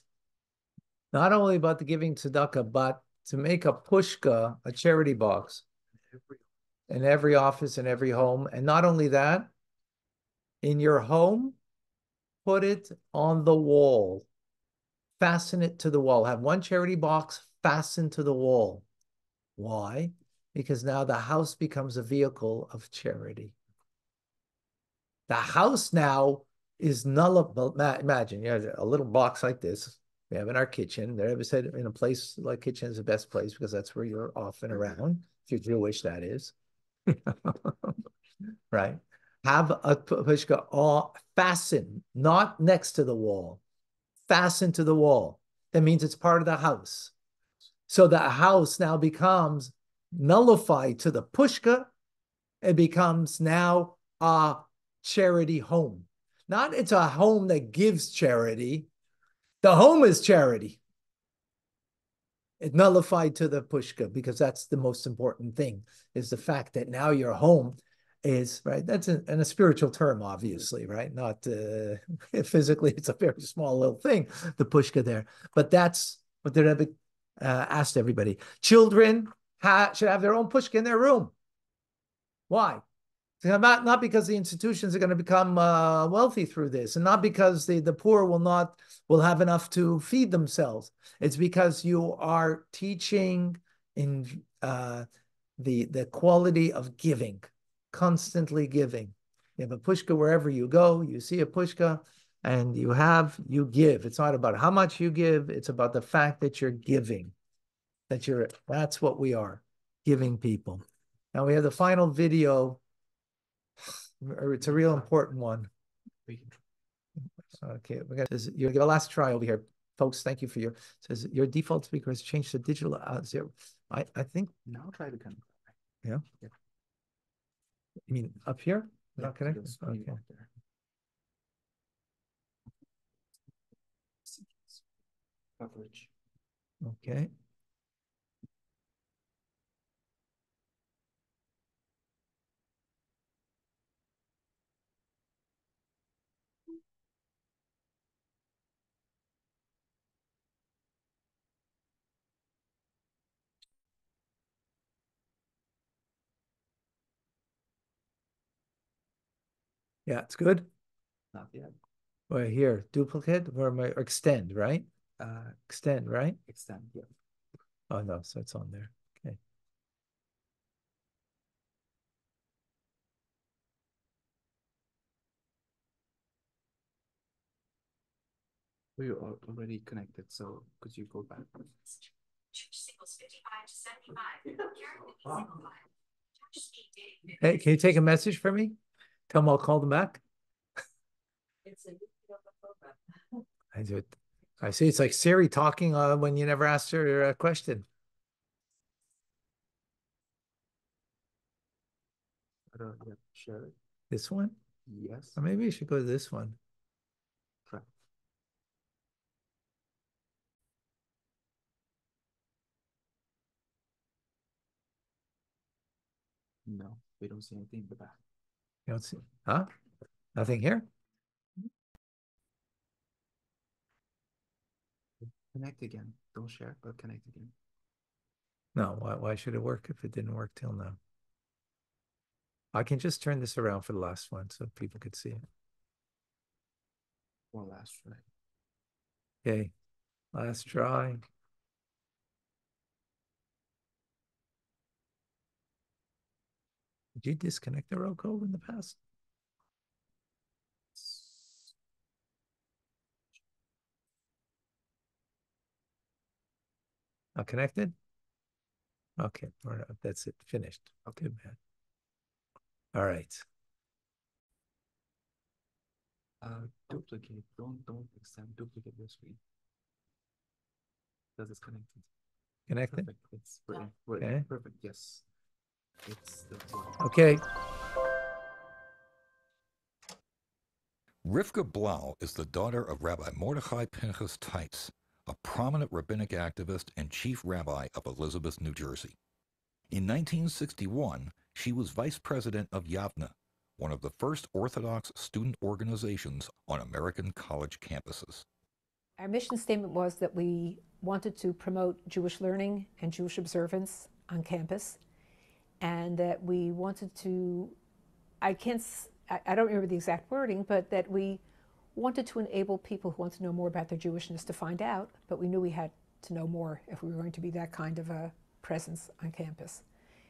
Speaker 1: not only about the giving tzedakah, but to make a pushka, a charity box, in every office, in every home, and not only that, in your home, put it on the wall. Fasten it to the wall. Have one charity box fastened to the wall. Why? Because now the house becomes a vehicle of charity. The house now is nullable. Imagine you have a little box like this. We have in our kitchen. They ever said in a place like kitchen is the best place because that's where you're often around. If you're Jewish, that is. right? Have a pushka all fastened, not next to the wall, fastened to the wall. that means it's part of the house. So the house now becomes nullified to the pushka. It becomes now a charity home. Not it's a home that gives charity. The home is charity. It nullified to the pushka because that's the most important thing is the fact that now your home is right. That's in, in a spiritual term, obviously, right? Not uh, physically. It's a very small little thing, the pushka there. But that's what the Rebbe uh, asked everybody. Children ha- should have their own pushka in their room. Why? Not, not because the institutions are going to become uh, wealthy through this, and not because the, the poor will not will have enough to feed themselves. It's because you are teaching in uh, the the quality of giving, constantly giving. You have a pushka wherever you go. You see a pushka, and you have you give. It's not about how much you give. It's about the fact that you're giving. That you're. That's what we are, giving people. Now we have the final video it's a real important one. Okay, we got this. You give a last try over here, folks. Thank you for your says your default speaker has changed to digital uh, zero. I I think
Speaker 20: now try to connect.
Speaker 1: Yeah. yeah. You mean up here? Yeah, Not connected. Okay.
Speaker 20: Coverage.
Speaker 1: Okay. Yeah, it's good.
Speaker 20: Not yet.
Speaker 1: Well, here, duplicate, where am I? Extend, right?
Speaker 20: Uh,
Speaker 1: extend, right?
Speaker 20: Extend, yeah.
Speaker 1: Oh, no, so it's on there. Okay.
Speaker 20: We are already connected, so could you go back?
Speaker 25: Singles 55 to 75.
Speaker 1: Hey, can you take a message for me? Tell them I'll call them back.
Speaker 8: It's a
Speaker 1: I do it. I see. It's like Siri talking uh, when you never asked her a question.
Speaker 20: Uh, yeah, share it.
Speaker 1: This one?
Speaker 20: Yes.
Speaker 1: Or maybe you should go to this one.
Speaker 20: Try. No, we don't see anything in the back.
Speaker 1: You don't see, huh? Nothing here?
Speaker 20: Connect again. Don't share, but connect again.
Speaker 1: No, why, why should it work if it didn't work till now? I can just turn this around for the last one so people could see it.
Speaker 20: One last try.
Speaker 1: Okay, last try. Did you disconnect the code in the past? Not connected? Okay, that's it, finished. Okay, man. All right.
Speaker 20: Uh, duplicate, don't, don't extend, duplicate your screen. Does it's connected?
Speaker 1: Connected?
Speaker 20: Perfect, it's brilliant.
Speaker 1: Okay.
Speaker 20: Perfect, yes. It's the one.
Speaker 1: Okay.
Speaker 26: Rivka Blau is the daughter of Rabbi Mordechai Pinchas Teitz, a prominent rabbinic activist and chief rabbi of Elizabeth, New Jersey. In 1961, she was vice president of Yavna, one of the first Orthodox student organizations on American college campuses.
Speaker 27: Our mission statement was that we wanted to promote Jewish learning and Jewish observance on campus, and that we wanted to, I can't, I don't remember the exact wording, but that we wanted to enable people who want to know more about their Jewishness to find out, but we knew we had to know more if we were going to be that kind of a presence on campus.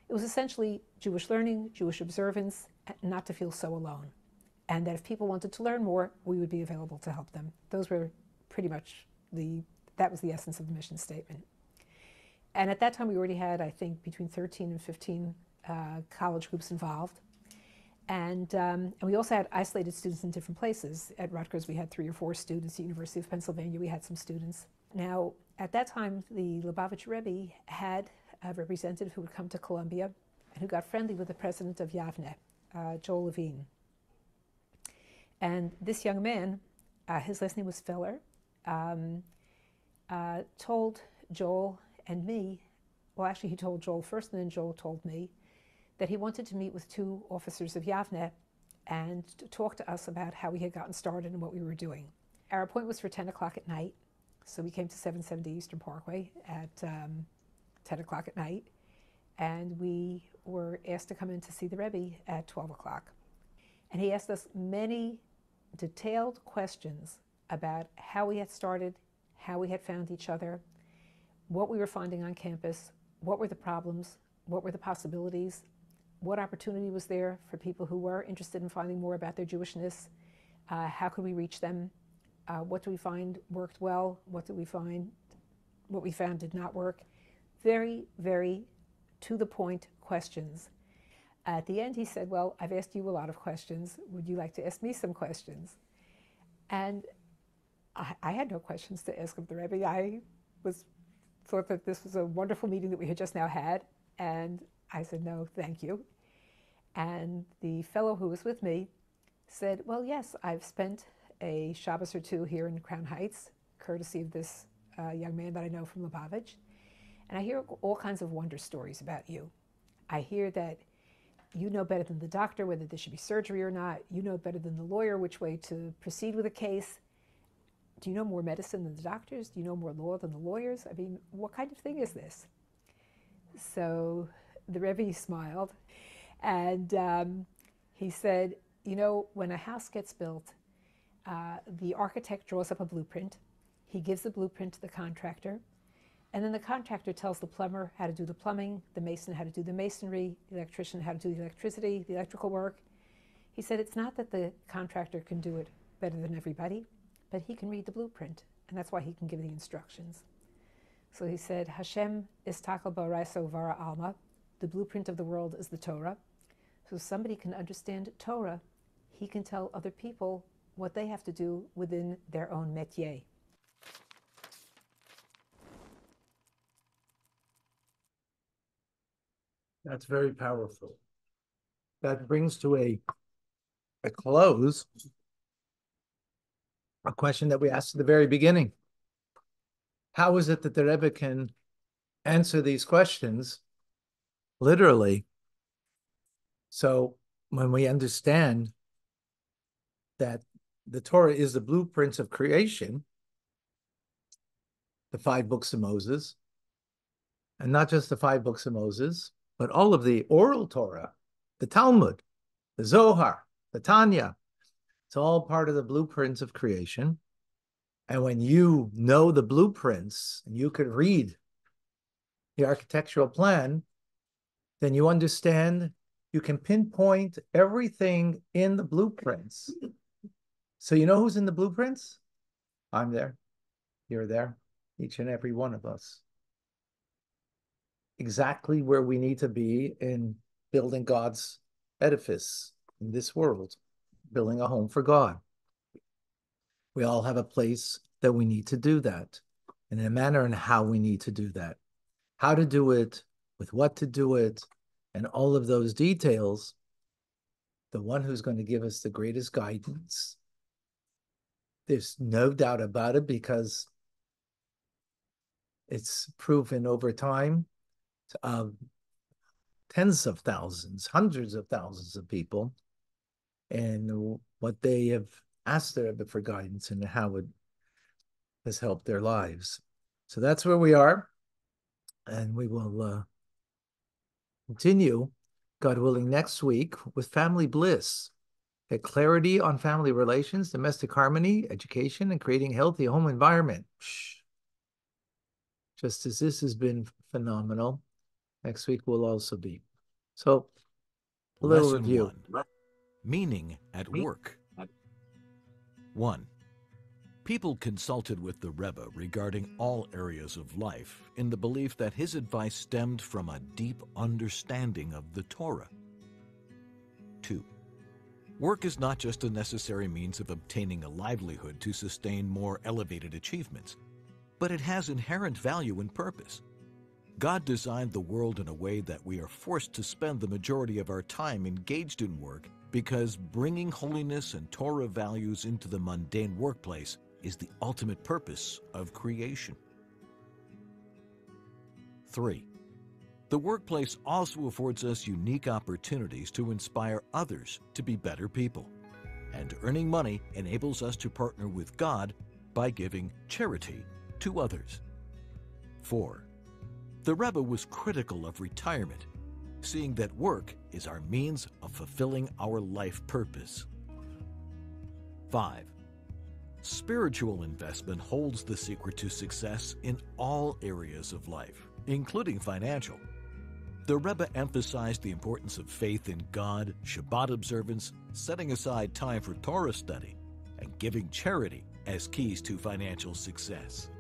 Speaker 27: It was essentially Jewish learning, Jewish observance, not to feel so alone. And that if people wanted to learn more, we would be available to help them. Those were pretty much the, that was the essence of the mission statement. And at that time, we already had, I think, between 13 and 15 uh, college groups involved. And, um, and we also had isolated students in different places. At Rutgers, we had three or four students. At University of Pennsylvania, we had some students. Now, at that time, the Lubavitch Rebbe had a representative who would come to Columbia and who got friendly with the president of Yavne, uh, Joel Levine. And this young man, uh, his last name was Feller, um, uh, told Joel and me, well, actually, he told Joel first, and then Joel told me that he wanted to meet with two officers of Yavne and talk to us about how we had gotten started and what we were doing. Our appointment was for 10 o'clock at night, so we came to 770 Eastern Parkway at um, 10 o'clock at night, and we were asked to come in to see the Rebbe at 12 o'clock. And he asked us many detailed questions about how we had started, how we had found each other, what we were finding on campus, what were the problems, what were the possibilities, what opportunity was there for people who were interested in finding more about their Jewishness, uh, how could we reach them, uh, what do we find worked well, what did we find, what we found did not work. Very, very to the point questions. At the end, he said, Well, I've asked you a lot of questions. Would you like to ask me some questions? And I, I had no questions to ask of the Rebbe. I was thought that this was a wonderful meeting that we had just now had, and I said, No, thank you. And the fellow who was with me said, Well, yes, I've spent a Shabbos or two here in Crown Heights, courtesy of this uh, young man that I know from Lubavitch. And I hear all kinds of wonder stories about you. I hear that you know better than the doctor whether there should be surgery or not. You know better than the lawyer which way to proceed with a case. Do you know more medicine than the doctors? Do you know more law than the lawyers? I mean, what kind of thing is this? So the Rebbe smiled and um, he said, You know, when a house gets built, uh, the architect draws up a blueprint. He gives the blueprint to the contractor. And then the contractor tells the plumber how to do the plumbing, the mason how to do the masonry, the electrician how to do the electricity, the electrical work. He said it's not that the contractor can do it better than everybody, but he can read the blueprint, and that's why he can give the instructions. So he said, Hashem istakel vara alma. The blueprint of the world is the Torah. So somebody can understand Torah, he can tell other people what they have to do within their own métier.
Speaker 1: That's very powerful. That brings to a, a close a question that we asked at the very beginning. How is it that the Rebbe can answer these questions literally? So when we understand that the Torah is the blueprints of creation, the five books of Moses, and not just the five books of Moses, but all of the oral Torah, the Talmud, the Zohar, the Tanya, it's all part of the blueprints of creation. And when you know the blueprints and you could read the architectural plan, then you understand you can pinpoint everything in the blueprints. So you know who's in the blueprints? I'm there. You're there. Each and every one of us exactly where we need to be in building God's edifice in this world, building a home for God. We all have a place that we need to do that, and a manner and how we need to do that, how to do it, with what to do it, and all of those details. The one who's going to give us the greatest guidance. There's no doubt about it because it's proven over time of tens of thousands, hundreds of thousands of people, and what they have asked their for guidance and how it has helped their lives. So that's where we are, and we will uh, continue, God willing, next week with family bliss. Get clarity on family relations, domestic harmony, education, and creating healthy home environment. Just as this has been phenomenal, next week will also be. So, a little
Speaker 9: Lesson
Speaker 1: review.
Speaker 9: one. Meaning at work. 1. People consulted with the Rebbe regarding all areas of life in the belief that his advice stemmed from a deep understanding of the Torah. 2. Work is not just a necessary means of obtaining a livelihood to sustain more elevated achievements. but it has inherent value and purpose. God designed the world in a way that we are forced to spend the majority of our time engaged in work because bringing holiness and Torah values into the mundane workplace is the ultimate purpose of creation. 3. The workplace also affords us unique opportunities to inspire others to be better people. And earning money enables us to partner with God by giving charity to others. 4. The Rebbe was critical of retirement, seeing that work is our means of fulfilling our life purpose. 5. Spiritual investment holds the secret to success in all areas of life, including financial. The Rebbe emphasized the importance of faith in God, Shabbat observance, setting aside time for Torah study, and giving charity as keys to financial success.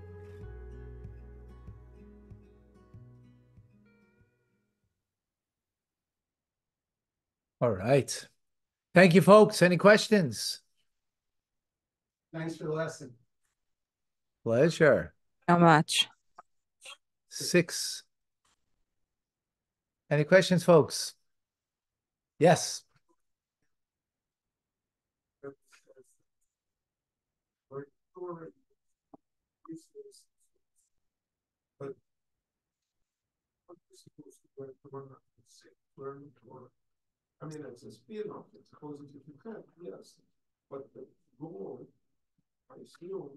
Speaker 1: All right. Thank you, folks. Any questions?
Speaker 23: Thanks for the lesson.
Speaker 1: Pleasure.
Speaker 28: How much?
Speaker 1: Six. Any questions, folks? Yes.
Speaker 12: I mean, it's a spin-off, it's closer to content, yes, but the goal, I assume,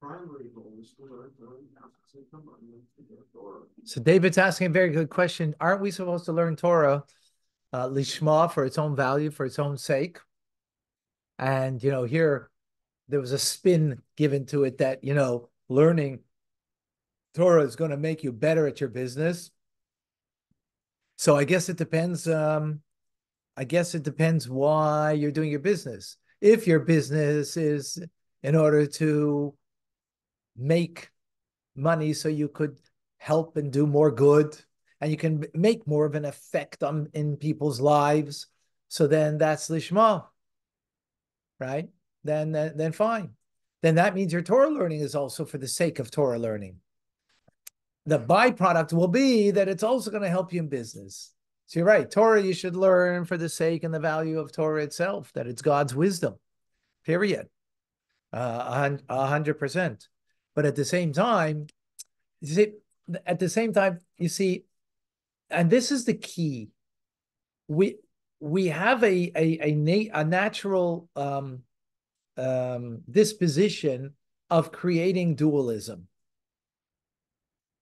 Speaker 12: primary goal is to learn to learn and to get Torah.
Speaker 1: So David's asking a very good question. Aren't we supposed to learn Torah, uh, lishma, for its own value, for its own sake? And you know, here there was a spin given to it that you know, learning Torah is going to make you better at your business. So I guess it depends. Um, I guess it depends why you're doing your business. If your business is in order to make money so you could help and do more good. And you can make more of an effect on in people's lives. So then that's lishma right? Then then, then fine. Then that means your torah learning is also for the sake of torah learning. The byproduct will be that it's also going to help you in business. So you're right torah you should learn for the sake and the value of torah itself that it's god's wisdom period uh, a hundred percent but at the same time, you see, at the same time, you see, and this is the key. We we have a a a, a natural um, um, disposition of creating dualism.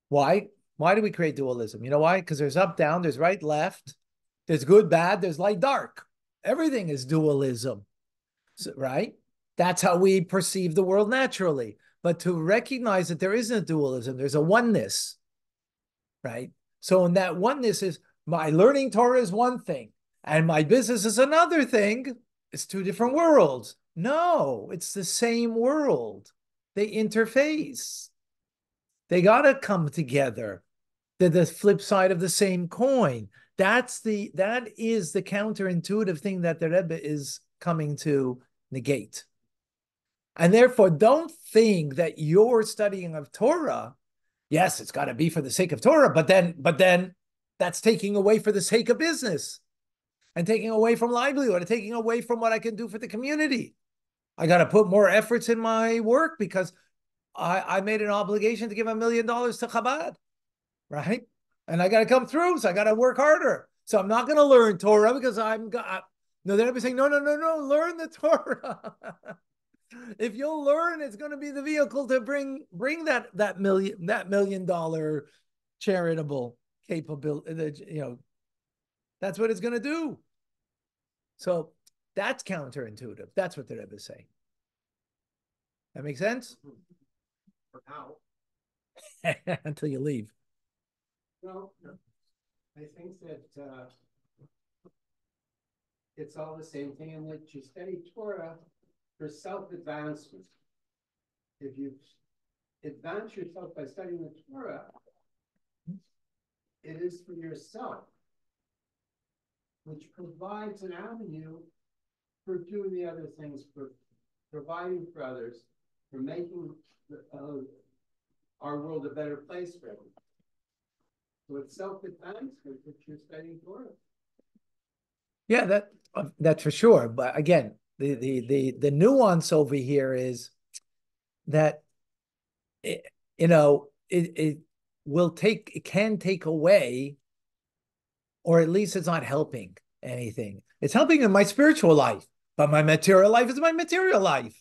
Speaker 1: Why? Why do we create dualism? You know why? Because there's up, down, there's right, left, there's good, bad, there's light, dark. Everything is dualism, so, right? That's how we perceive the world naturally but to recognize that there isn't a dualism, there's a oneness, right? So in that oneness is my learning Torah is one thing, and my business is another thing. It's two different worlds. No, it's the same world. They interface. They gotta come together. They're the flip side of the same coin. That's the that is the counterintuitive thing that the Rebbe is coming to negate. And therefore, don't think that your studying of Torah, yes, it's got to be for the sake of Torah, but then, but then that's taking away for the sake of business and taking away from livelihood and taking away from what I can do for the community. I got to put more efforts in my work because I, I made an obligation to give a million dollars to Chabad, right? And I got to come through, so I got to work harder. So I'm not going to learn Torah because I'm got. No, they're going to be saying, no, no, no, no, learn the Torah. If you'll learn, it's going to be the vehicle to bring bring that that million that million dollar charitable capability. You know, that's what it's going to do. So that's counterintuitive. That's what the Rebbe is saying. That makes sense?
Speaker 23: For now.
Speaker 1: Until you leave.
Speaker 23: Well, I think that uh, it's all the same thing in that you study Torah for self-advancement. If you advance yourself by studying the Torah, it is for yourself, which provides an avenue for doing the other things, for providing for others, for making uh, our world a better place for everyone. So it's self-advancement that you're studying for.
Speaker 1: Yeah, that uh, that's for sure. But again, the the the the nuance over here is that it, you know it it will take it can take away, or at least it's not helping anything. It's helping in my spiritual life, but my material life is my material life.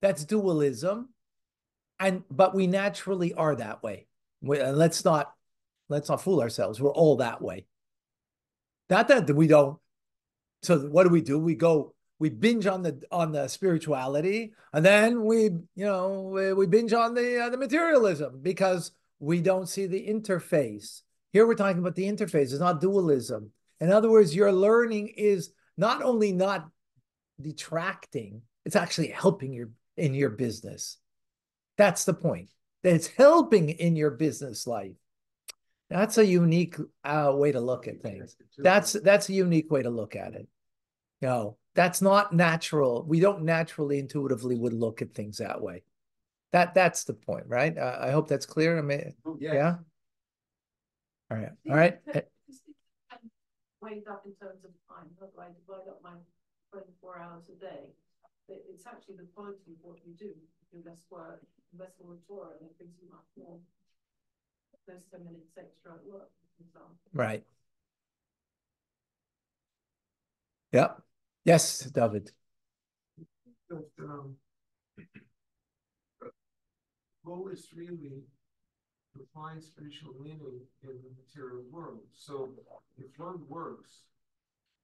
Speaker 1: That's dualism, and but we naturally are that way. We, let's not let's not fool ourselves. We're all that way. Not that we don't so what do we do? We go, we binge on the on the spirituality, and then we, you know, we, we binge on the uh, the materialism because we don't see the interface. Here we're talking about the interface. It's not dualism. In other words, your learning is not only not detracting, it's actually helping your in your business. That's the point. That it's helping in your business life. That's a unique uh, way to look at things. That's that's a unique way to look at it. You know, that's not natural. We don't naturally, intuitively would look at things that way. That that's the point, right? Uh, I hope that's clear. I mean,
Speaker 23: Yes.
Speaker 1: yeah. All right. All right.
Speaker 8: Weighed up in terms of time, how do I divide up my twenty-four hours a day? It, it's actually the quality of what you do, you do less work, less more Torah, and it brings you much more. Those ten minutes extra at work, for example.
Speaker 1: Right. Yeah. Yes, David.
Speaker 2: But, um, goal is really to find spiritual meaning in the material world. So if one works,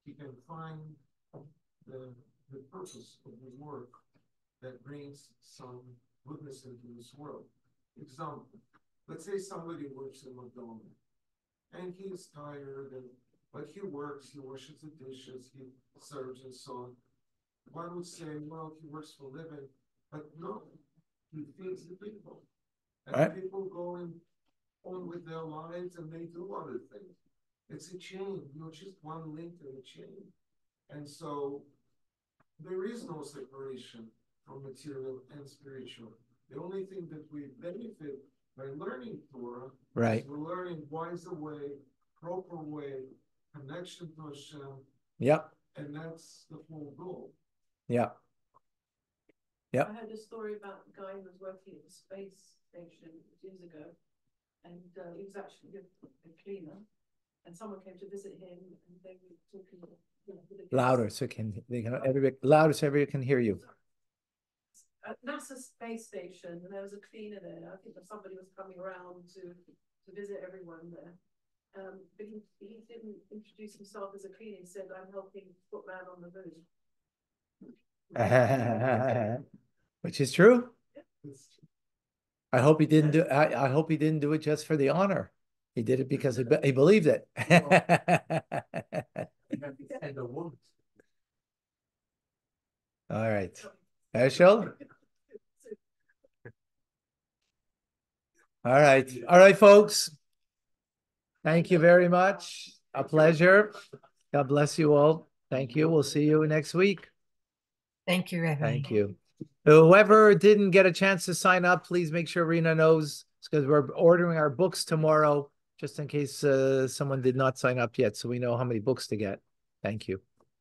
Speaker 2: he can find the, the purpose of the work that brings some goodness into this world. Example, let's say somebody works in McDonald's and he is tired and but he works, he washes the dishes, he serves and so on. One would say, well, he works for a living, but no, he feeds the people. And
Speaker 1: Right.
Speaker 2: people go on with their lives and they do other things. It's a chain, you're just one link in a chain. And so there is no separation from material and spiritual. The only thing that we benefit by learning Torah
Speaker 1: Right.
Speaker 2: is we're learning wiser way, proper way, connection to Hashem,
Speaker 1: Yep.
Speaker 2: and that's the whole goal.
Speaker 1: Yeah. Yep.
Speaker 8: I heard a story about a guy who was working at the space station years ago, and uh, he was actually a, a cleaner, and someone came to visit him, and they were talking. You know, the.
Speaker 1: Louder so can they can everybody louder so everybody can hear you.
Speaker 8: At NASA space station, and there was a cleaner there. I think that somebody was coming around to to visit everyone there. Um, but he, he didn't introduce himself as a cleaner. He said, "I'm helping Footman on the moon."
Speaker 1: Which is true. I hope he didn't do I, I hope he didn't do it just for the honor. He did it because he, be- he believed it. All right. Herschel? All right. All right, folks. Thank you very much. A pleasure. God bless you all. Thank you. We'll see you next week.
Speaker 28: Thank you, Reverend.
Speaker 1: Thank you. Whoever didn't get a chance to sign up, please make sure Rena knows because we're ordering our books tomorrow, just in case uh, someone did not sign up yet, so we know how many books to get. Thank you.